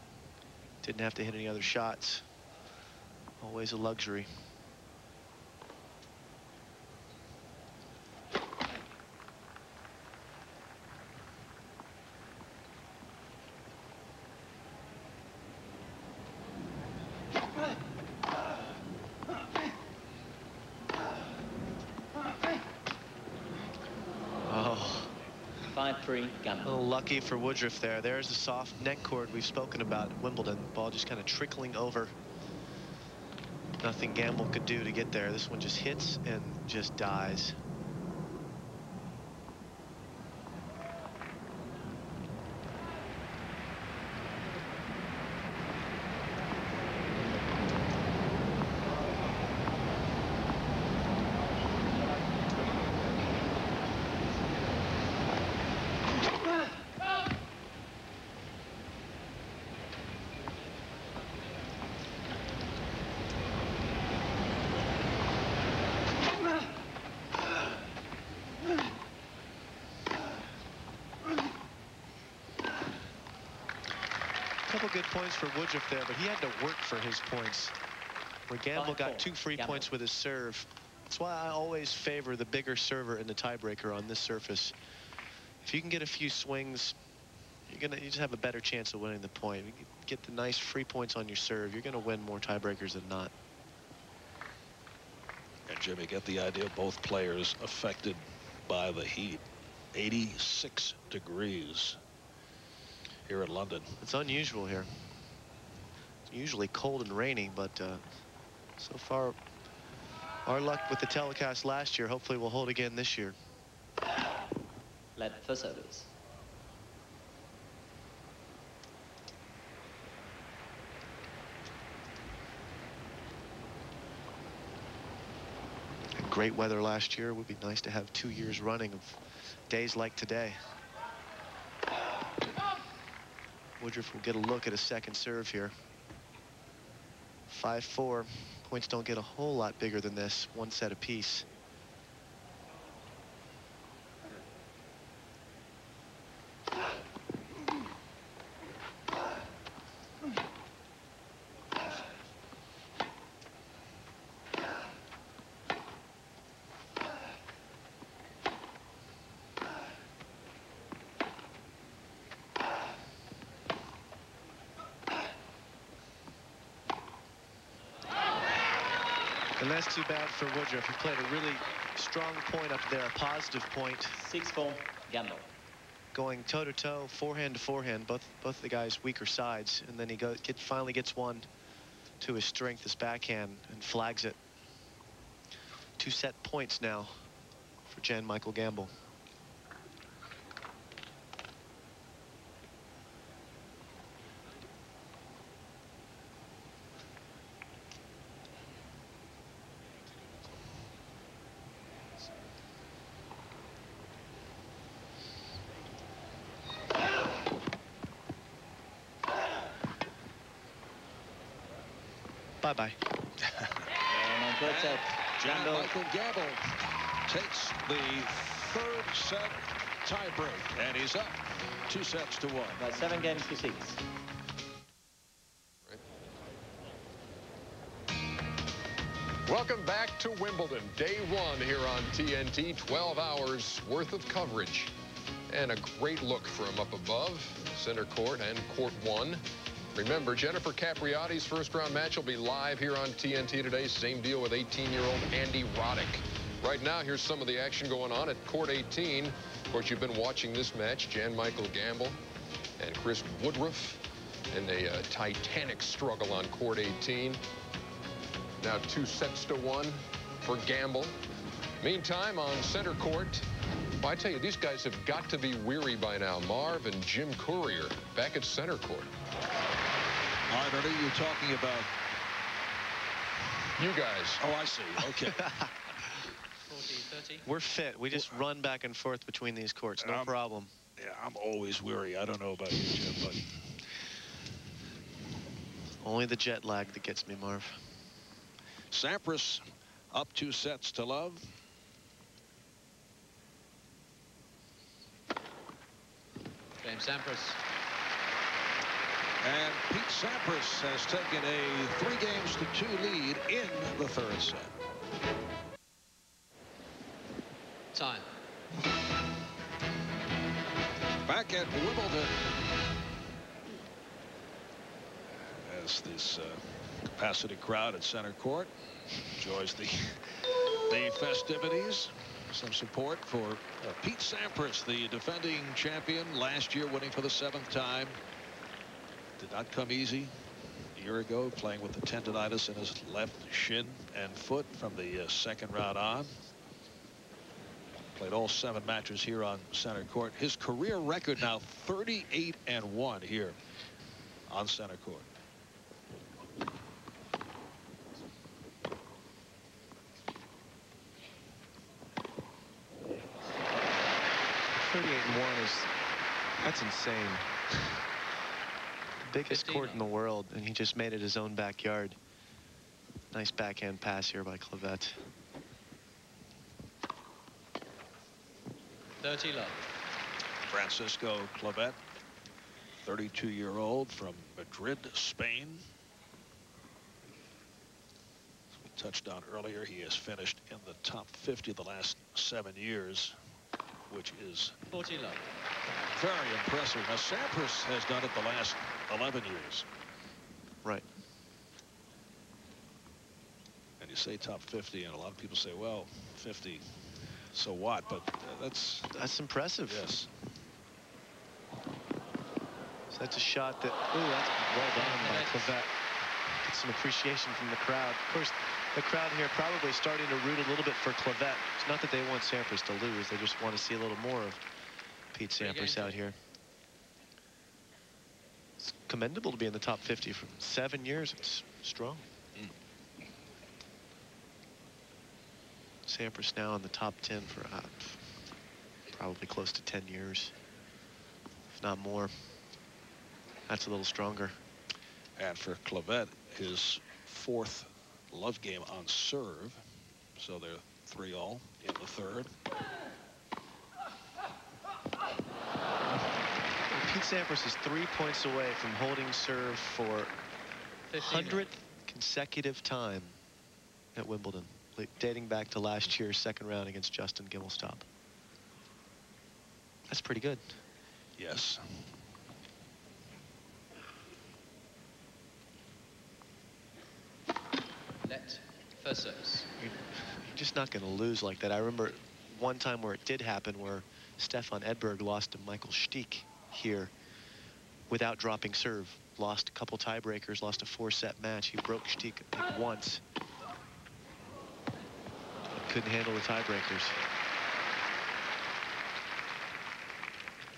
Didn't have to hit any other shots. Always a luxury. Oh. A little lucky for Woodruff there. There's the soft net cord we've spoken about at Wimbledon. Ball just kind of trickling over. Nothing Gambill could do to get there. This one just hits and just dies. Couple good points for Woodruff there, but he had to work for his points. Where
Gambill
got two free
Gambill.
points with his serve. That's why I always favor the bigger server in the tiebreaker on this surface. If you can get a few swings, you're gonna you just have a better chance of winning the point. You get the nice free points on your serve. You're gonna win more tiebreakers than not.
And Jimmy, get the idea. Both players affected by the heat. 86 degrees here in London.
It's unusual here. It's usually cold and rainy, but uh, so far, our luck with the telecast last year, hopefully we'll hold again this year.
Let for service.
Great weather last year. Would be nice to have two years running of days like today. Woodruff will get a look at a second serve here. 5-4. Points don't get a whole lot bigger than this. One set apiece. And that's too bad for Woodruff. He played a really strong point up there, a positive point.
6-4, Gambill.
Going toe-to-toe, -to -toe, forehand to forehand, both both the guys' weaker sides. And then he go, get, finally gets one to his strength, his backhand, and flags it. Two set points now for Jan Michael Gambill. Bye-bye.
Jan Michael Gambill takes the third set tiebreak, and he's up two sets to one.
By seven games to six.
Welcome back to Wimbledon. Day one here on TNT. 12 hours worth of coverage. And a great look from up above, center court and court one. Remember, Jennifer Capriati's first round match will be live here on TNT today. Same deal with 18-year-old Andy Roddick. Right now, here's some of the action going on at court 18. Of course, you've been watching this match. Jan Michael Gambill and Chris Woodruff in a uh, titanic struggle on court 18. Now two sets to one for Gambill. Meantime, on center court, well, I tell you, these guys have got to be weary by now. Marv and Jim Courier back at center court.
All right, Ernie, you're talking about...
You guys.
Oh, I see. Okay.
40, 30.
We're fit. We just run back and forth between these courts. No
Um,
problem.
Yeah, I'm always weary. I don't know about you, Jim, but...
Only the jet lag that gets me, Marv.
Sampras up two sets to love.
James Sampras.
And Pete Sampras has taken a three games to two lead in the third set.
Time.
Back at Wimbledon. As this uh, capacity crowd at center court enjoys the the festivities. Some support for uh, Pete Sampras, the defending champion, last year winning for the seventh time. Did not come easy a year ago, playing with the tendonitis in his left shin and foot from the uh, second round on. Played all seven matches here on center court. His career record now 38 and 1 here on center court.
38 and 1 is that's insane. Biggest
15
court in the world, and he just made it his own backyard. Nice backhand pass here by Clavet.
30 love.
Francisco Clavet, 32-year-old from Madrid, Spain. As we touched on earlier, he has finished in the top 50 the last seven years. Which is
40 love.
very impressive. Now, Sampras has done it the last 11 years.
Right.
And you say top 50, and a lot of people say, well, 50, so what? But uh, that's...
That's impressive.
Yes.
So that's a shot that, ooh, that's well done by Clavet. Get some appreciation from the crowd. Of course, the crowd here probably starting to root a little bit for Clavet. It's not that they want Sampras to lose. They just want to see a little more of Pete Sampras out here. It's commendable to be in the top 50 for seven years. It's strong. Sampras now in the top 10 for uh, probably close to 10 years, if not more. That's a little stronger.
And for Clavet, his fourth love game on serve. So they're three all in the third.
Pete Sampras is three points away from holding serve for 100th consecutive time at Wimbledon, dating back to last year's second round against Justin Gimelstob. That's pretty good.
Yes.
Let first service.
You're, just not going to lose like that. I remember one time where it did happen where Stefan Edberg lost to Michael Stich here without dropping serve. Lost a couple tiebreakers, lost a four-set match. He broke Stich I once. Couldn't handle the tiebreakers.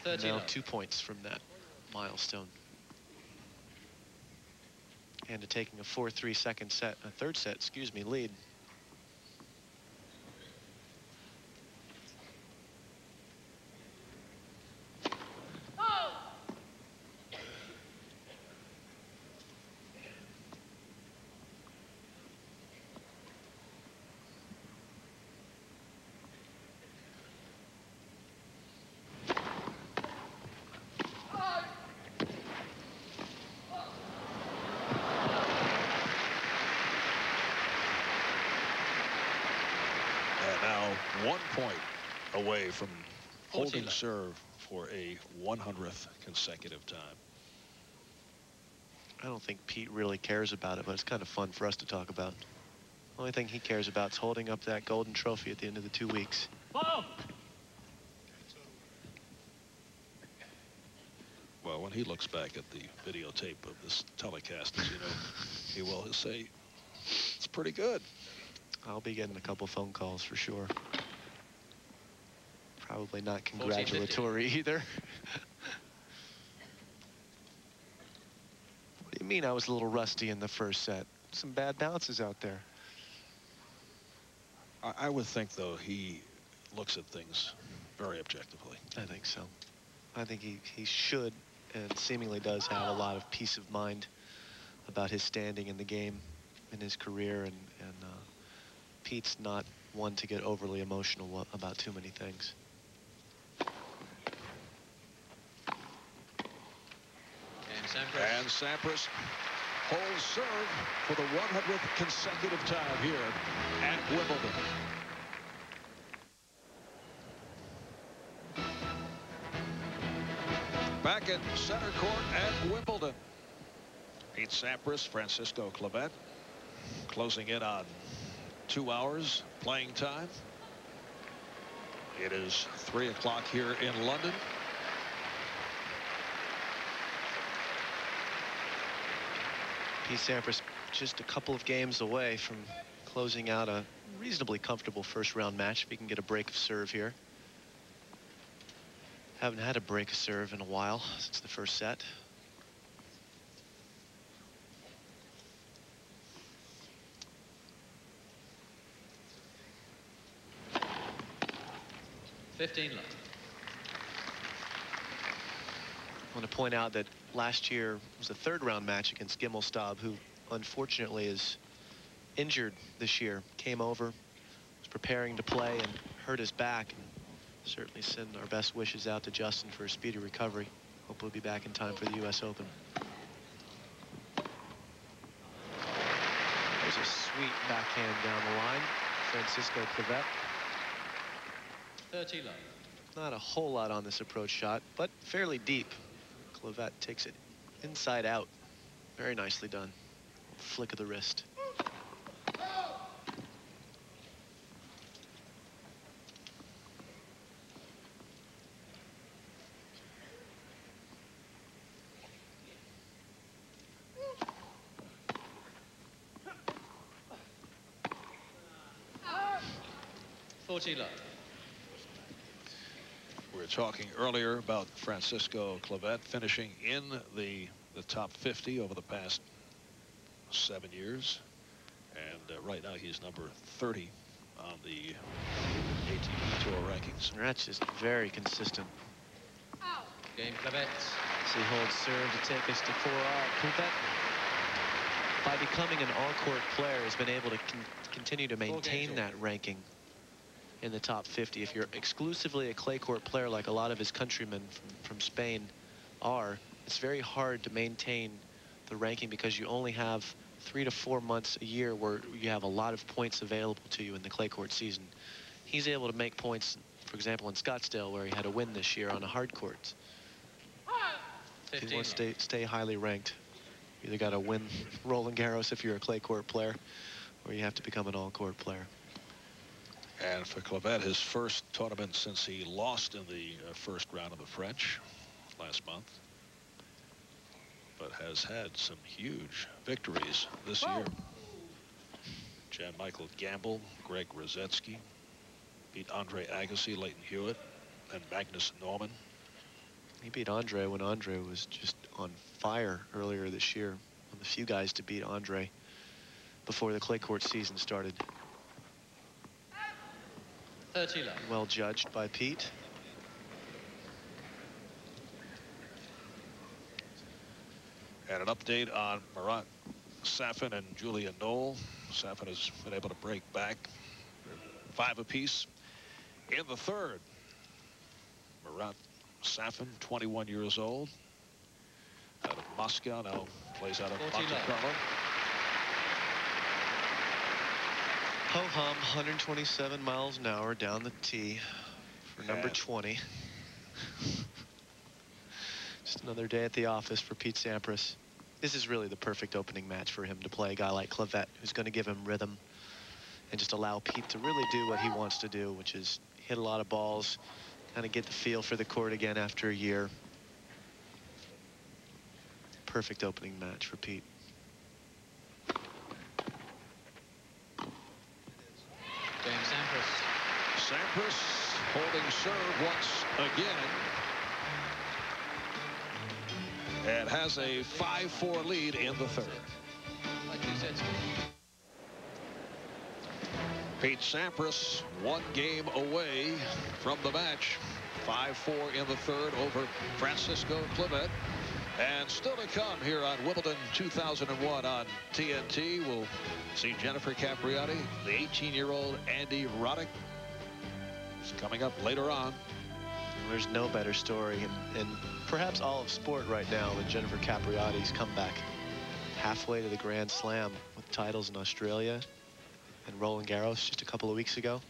30
now two points from that milestone. And to taking a 4-3 second set, a third set, excuse me, lead.
And now one point away from holding
left.
serve for a 100th consecutive time.
I don't think Pete really cares about it, but it's kind of fun for us to talk about. The Only thing he cares about is holding up that golden trophy at the end of the two weeks.
Well, when he looks back at the videotape of this telecast, as you know, he will say, it's pretty good.
I'll be getting a couple phone calls for sure. Probably not
14-50.
congratulatory either. what do you mean I was a little rusty in the first set? Some bad bounces out there.
I, I would think, though, he looks at things very objectively.
I think so. I think he, he should and seemingly does have a lot of peace of mind about his standing in the game in his career and, and uh, Pete's not one to get overly emotional about too many things.
And Sampras.
And Sampras holds serve for the 100th consecutive time here at Wimbledon. Back in center court at Wimbledon. Pete Sampras, Francisco Clavet, closing in on two hours playing time. It is three o'clock here in London.
Pete Sampras just a couple of games away from closing out a reasonably comfortable first round match if he can get a break of serve here. Haven't had a break of serve in a while since the first set.
Fifteen love.
I want to point out that last year was a third round match against Gimelstob, who unfortunately is injured this year. Came over, was preparing to play and hurt his back. And certainly send our best wishes out to Justin for a speedy recovery. Hope he'll be back in time for the U.S. Open. There's a sweet backhand down the line. Francisco Clavet.
30 love.
Not a whole lot on this approach shot, but fairly deep. Clavet takes it inside out. Very nicely done. Flick of the wrist.
Forty love.
We were talking earlier about Francisco Clavet finishing in the the top 50 over the past seven years. And uh, right now he's number 30 on the ATP Tour rankings.
That's just very consistent.
Game Clavet.
So he holds serve to take us to 4-all. Clavet, by becoming an all-court player, has been able to con continue to maintain that ranking in the top 50. If you're exclusively a clay court player like a lot of his countrymen from, from Spain are, it's very hard to maintain the ranking because you only have three to four months a year where you have a lot of points available to you in the clay court season. He's able to make points, for example, in Scottsdale where he had a win this year on a hard court. If you want to stay, stay highly ranked, you either got to win Roland Garros if you're a clay court player, or you have to become an all-court player.
And for Clavet, his first tournament since he lost in the uh, first round of the French last month. But has had some huge victories this year. Jan Michael Gambill, Greg Rusedski, beat Andre Agassi, Lleyton Hewitt, and Magnus Norman.
He beat Andre when Andre was just on fire earlier this year. One of the few guys to beat Andre before the clay court season started.
30 love.
Well judged by Pete.
And an update on Marat Safin and Julian Knowle. Safin has been able to break back five apiece in the third. Marat Safin, 21 years old, out of Moscow, now plays out of Monte Carlo.
Ho hum, 127 miles an hour down the tee for number 20. Just another day at the office for Pete Sampras. This is really the perfect opening match for him to play a guy like Clavet, who's going to give him rhythm and just allow Pete to really do what he wants to do, which is hit a lot of balls, kind of get the feel for the court again after a year. Perfect opening match for Pete.
Game Sampras.
Sampras holding serve once again. And has a 5-4 lead in the third. Pete Sampras one game away from the match. 5-4 in the third over Francisco Clavet. And still to come here on Wimbledon 2001 on TNT, we'll see Jennifer Capriati, the 18-year-old Andy Roddick. Coming up later on.
There's no better story in, in perhaps all of sport right now than Jennifer Capriati's comeback. Halfway to the Grand Slam with titles in Australia and Roland Garros just a couple of weeks ago.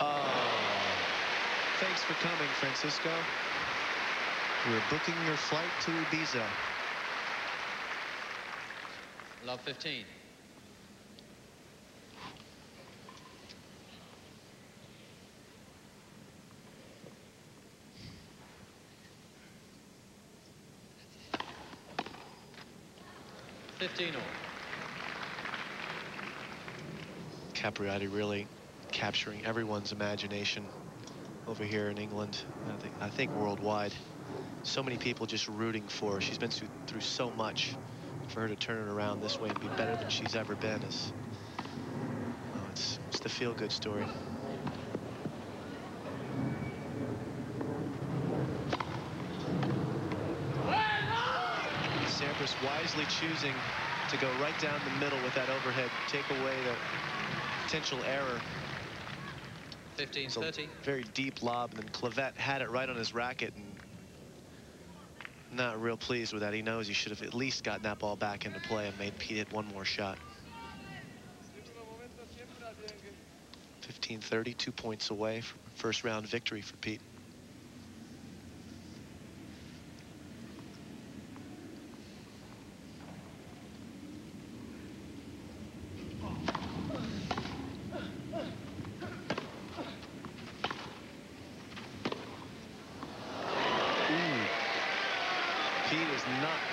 Oh, thanks for coming, Francisco. We're booking your flight to Ibiza.
Love 15. Fifteen all.
Capriati really capturing everyone's imagination over here in England. I think, I think worldwide. So many people just rooting for her. She's been through, through so much. For her to turn it around this way and be better than she's ever been is, oh, it's, it's the feel-good story. Sampras wisely choosing to go right down the middle with that overhead, take away the potential error.
15
It's
30.
very deep lob, and then Clavet had it right on his racket and not real pleased with that. He knows he should have at least gotten that ball back into play and made Pete hit one more shot. 15-30, two points away from first round victory for Pete.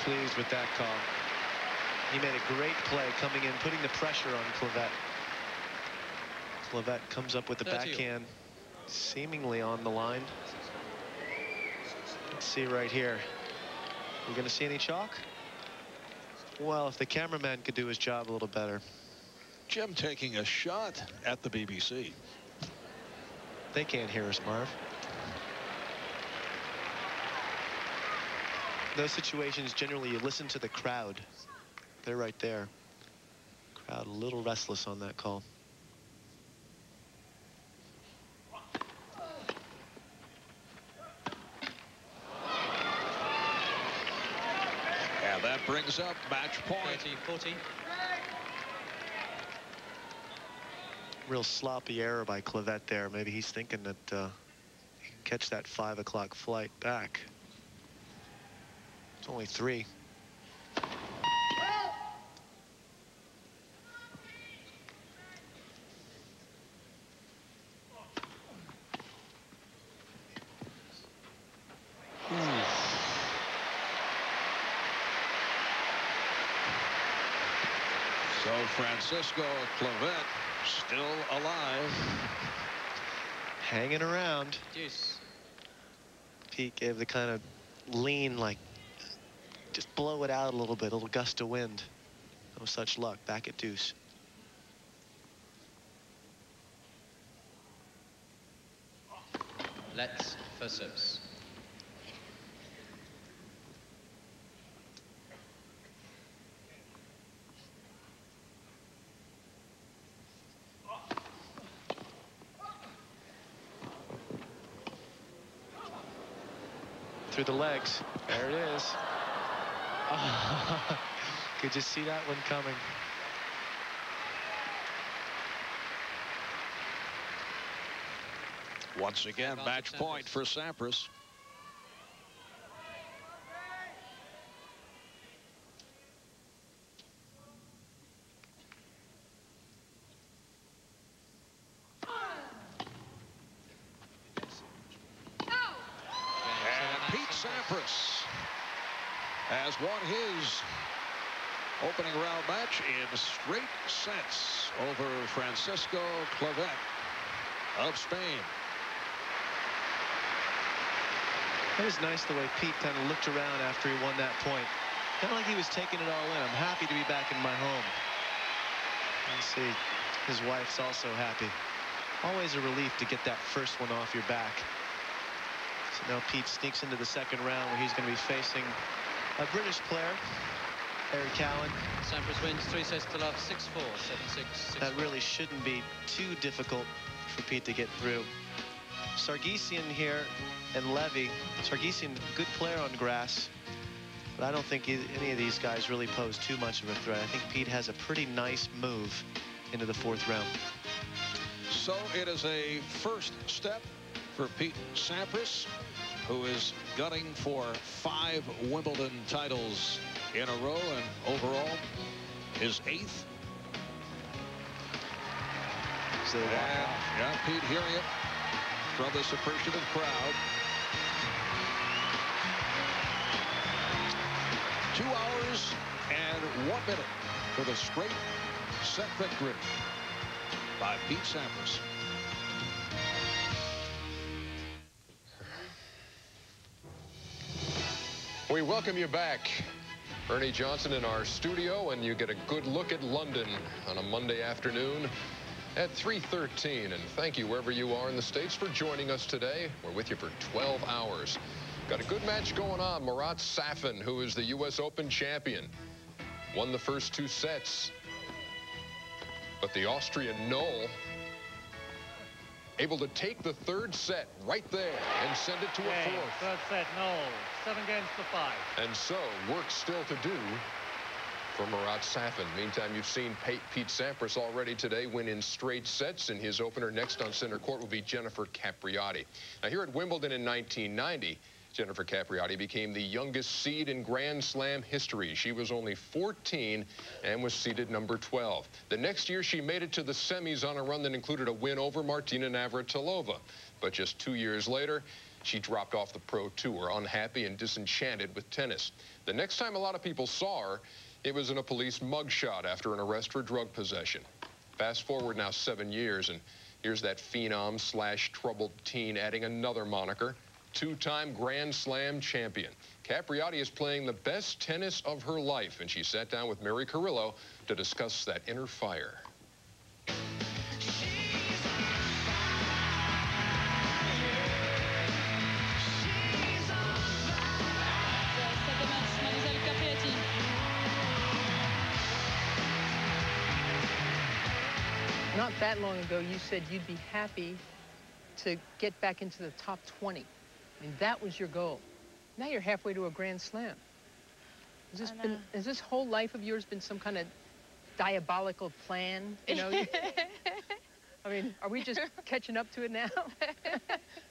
pleased with that call. He made a great play coming in, putting the pressure on Clavet. Clavet comes up with the backhand, seemingly on the line. Let's see right here. We're going to see any chalk? Well, if the cameraman could do his job a little better.
Jim taking a shot at the BBC.
They can't hear us, Marv. those situations, generally you listen to the crowd. They're right there. Crowd a little restless on that call.
And that brings up match point.
30, 40.
Real sloppy error by Clavet there. Maybe he's thinking that uh, he can catch that 5 o'clock flight back. It's only three.
So Francisco Clavet still alive.
Hanging around.
Deuce.
Pete gave the kind of lean like just blow it out a little bit, a little gust of wind. No such luck. Back at deuce.
Let's for service.
Through the legs. There it is. Could you see that one coming?
Once again, match point for Sampras. And Pete Sampras has won his opening round match in straight sets over Francisco Clavet of Spain.
It was nice the way Pete kind of looked around after he won that point. Kind of like he was taking it all in. I'm happy to be back in my home. You see, his wife's also happy. Always a relief to get that first one off your back. So now Pete sneaks into the second round where he's going to be facing a British player, Barry Cowan.
Sampras wins three sets to love, 6-4, 7-6,
That really shouldn't be too difficult for Pete to get through. Sargsian here and Levy. Sargsian, good player on grass. But I don't think any of these guys really pose too much of a threat. I think Pete has a pretty nice move into the fourth round.
So it is a first step for Pete Sampras who is gunning for five Wimbledon titles in a row and overall his eighth.
So,
and, yeah, Pete hearing it from this appreciative crowd. Two hours and one minute for the straight set victory by Pete Sampras.
We welcome you back. Ernie Johnson in our studio, and you get a good look at London on a Monday afternoon at 3.13. And thank you, wherever you are in the States, for joining us today. We're with you for 12 hours. Got a good match going on. Marat Safin, who is the U.S. Open champion, won the first two sets. But the Austrian Knowle able to take the third set right there and send it to a fourth.
Third set, no. Seven games to five.
And so, work still to do for Marat Safin. Meantime, you've seen Pete, Pete Sampras already today win in straight sets, and his opener next on center court will be Jennifer Capriati. Now, here at Wimbledon in 1990, Jennifer Capriati became the youngest seed in Grand Slam history. She was only 14 and was seeded number 12. The next year, she made it to the semis on a run that included a win over Martina Navratilova. But just two years later, she dropped off the pro tour, unhappy and disenchanted with tennis. The next time a lot of people saw her, it was in a police mugshot after an arrest for drug possession. Fast forward now seven years, and here's that phenom slash troubled teen adding another moniker, two-time Grand Slam champion. Capriati is playing the best tennis of her life, and she sat down with Mary Carrillo to discuss that inner fire.
Not that long ago, you said you'd be happy to get back into the top 20. I mean, that was your goal. Now you're halfway to a Grand Slam. Has this been? Has this whole life of yours been some kind of diabolical plan? You know. I mean, are we just catching up to it now?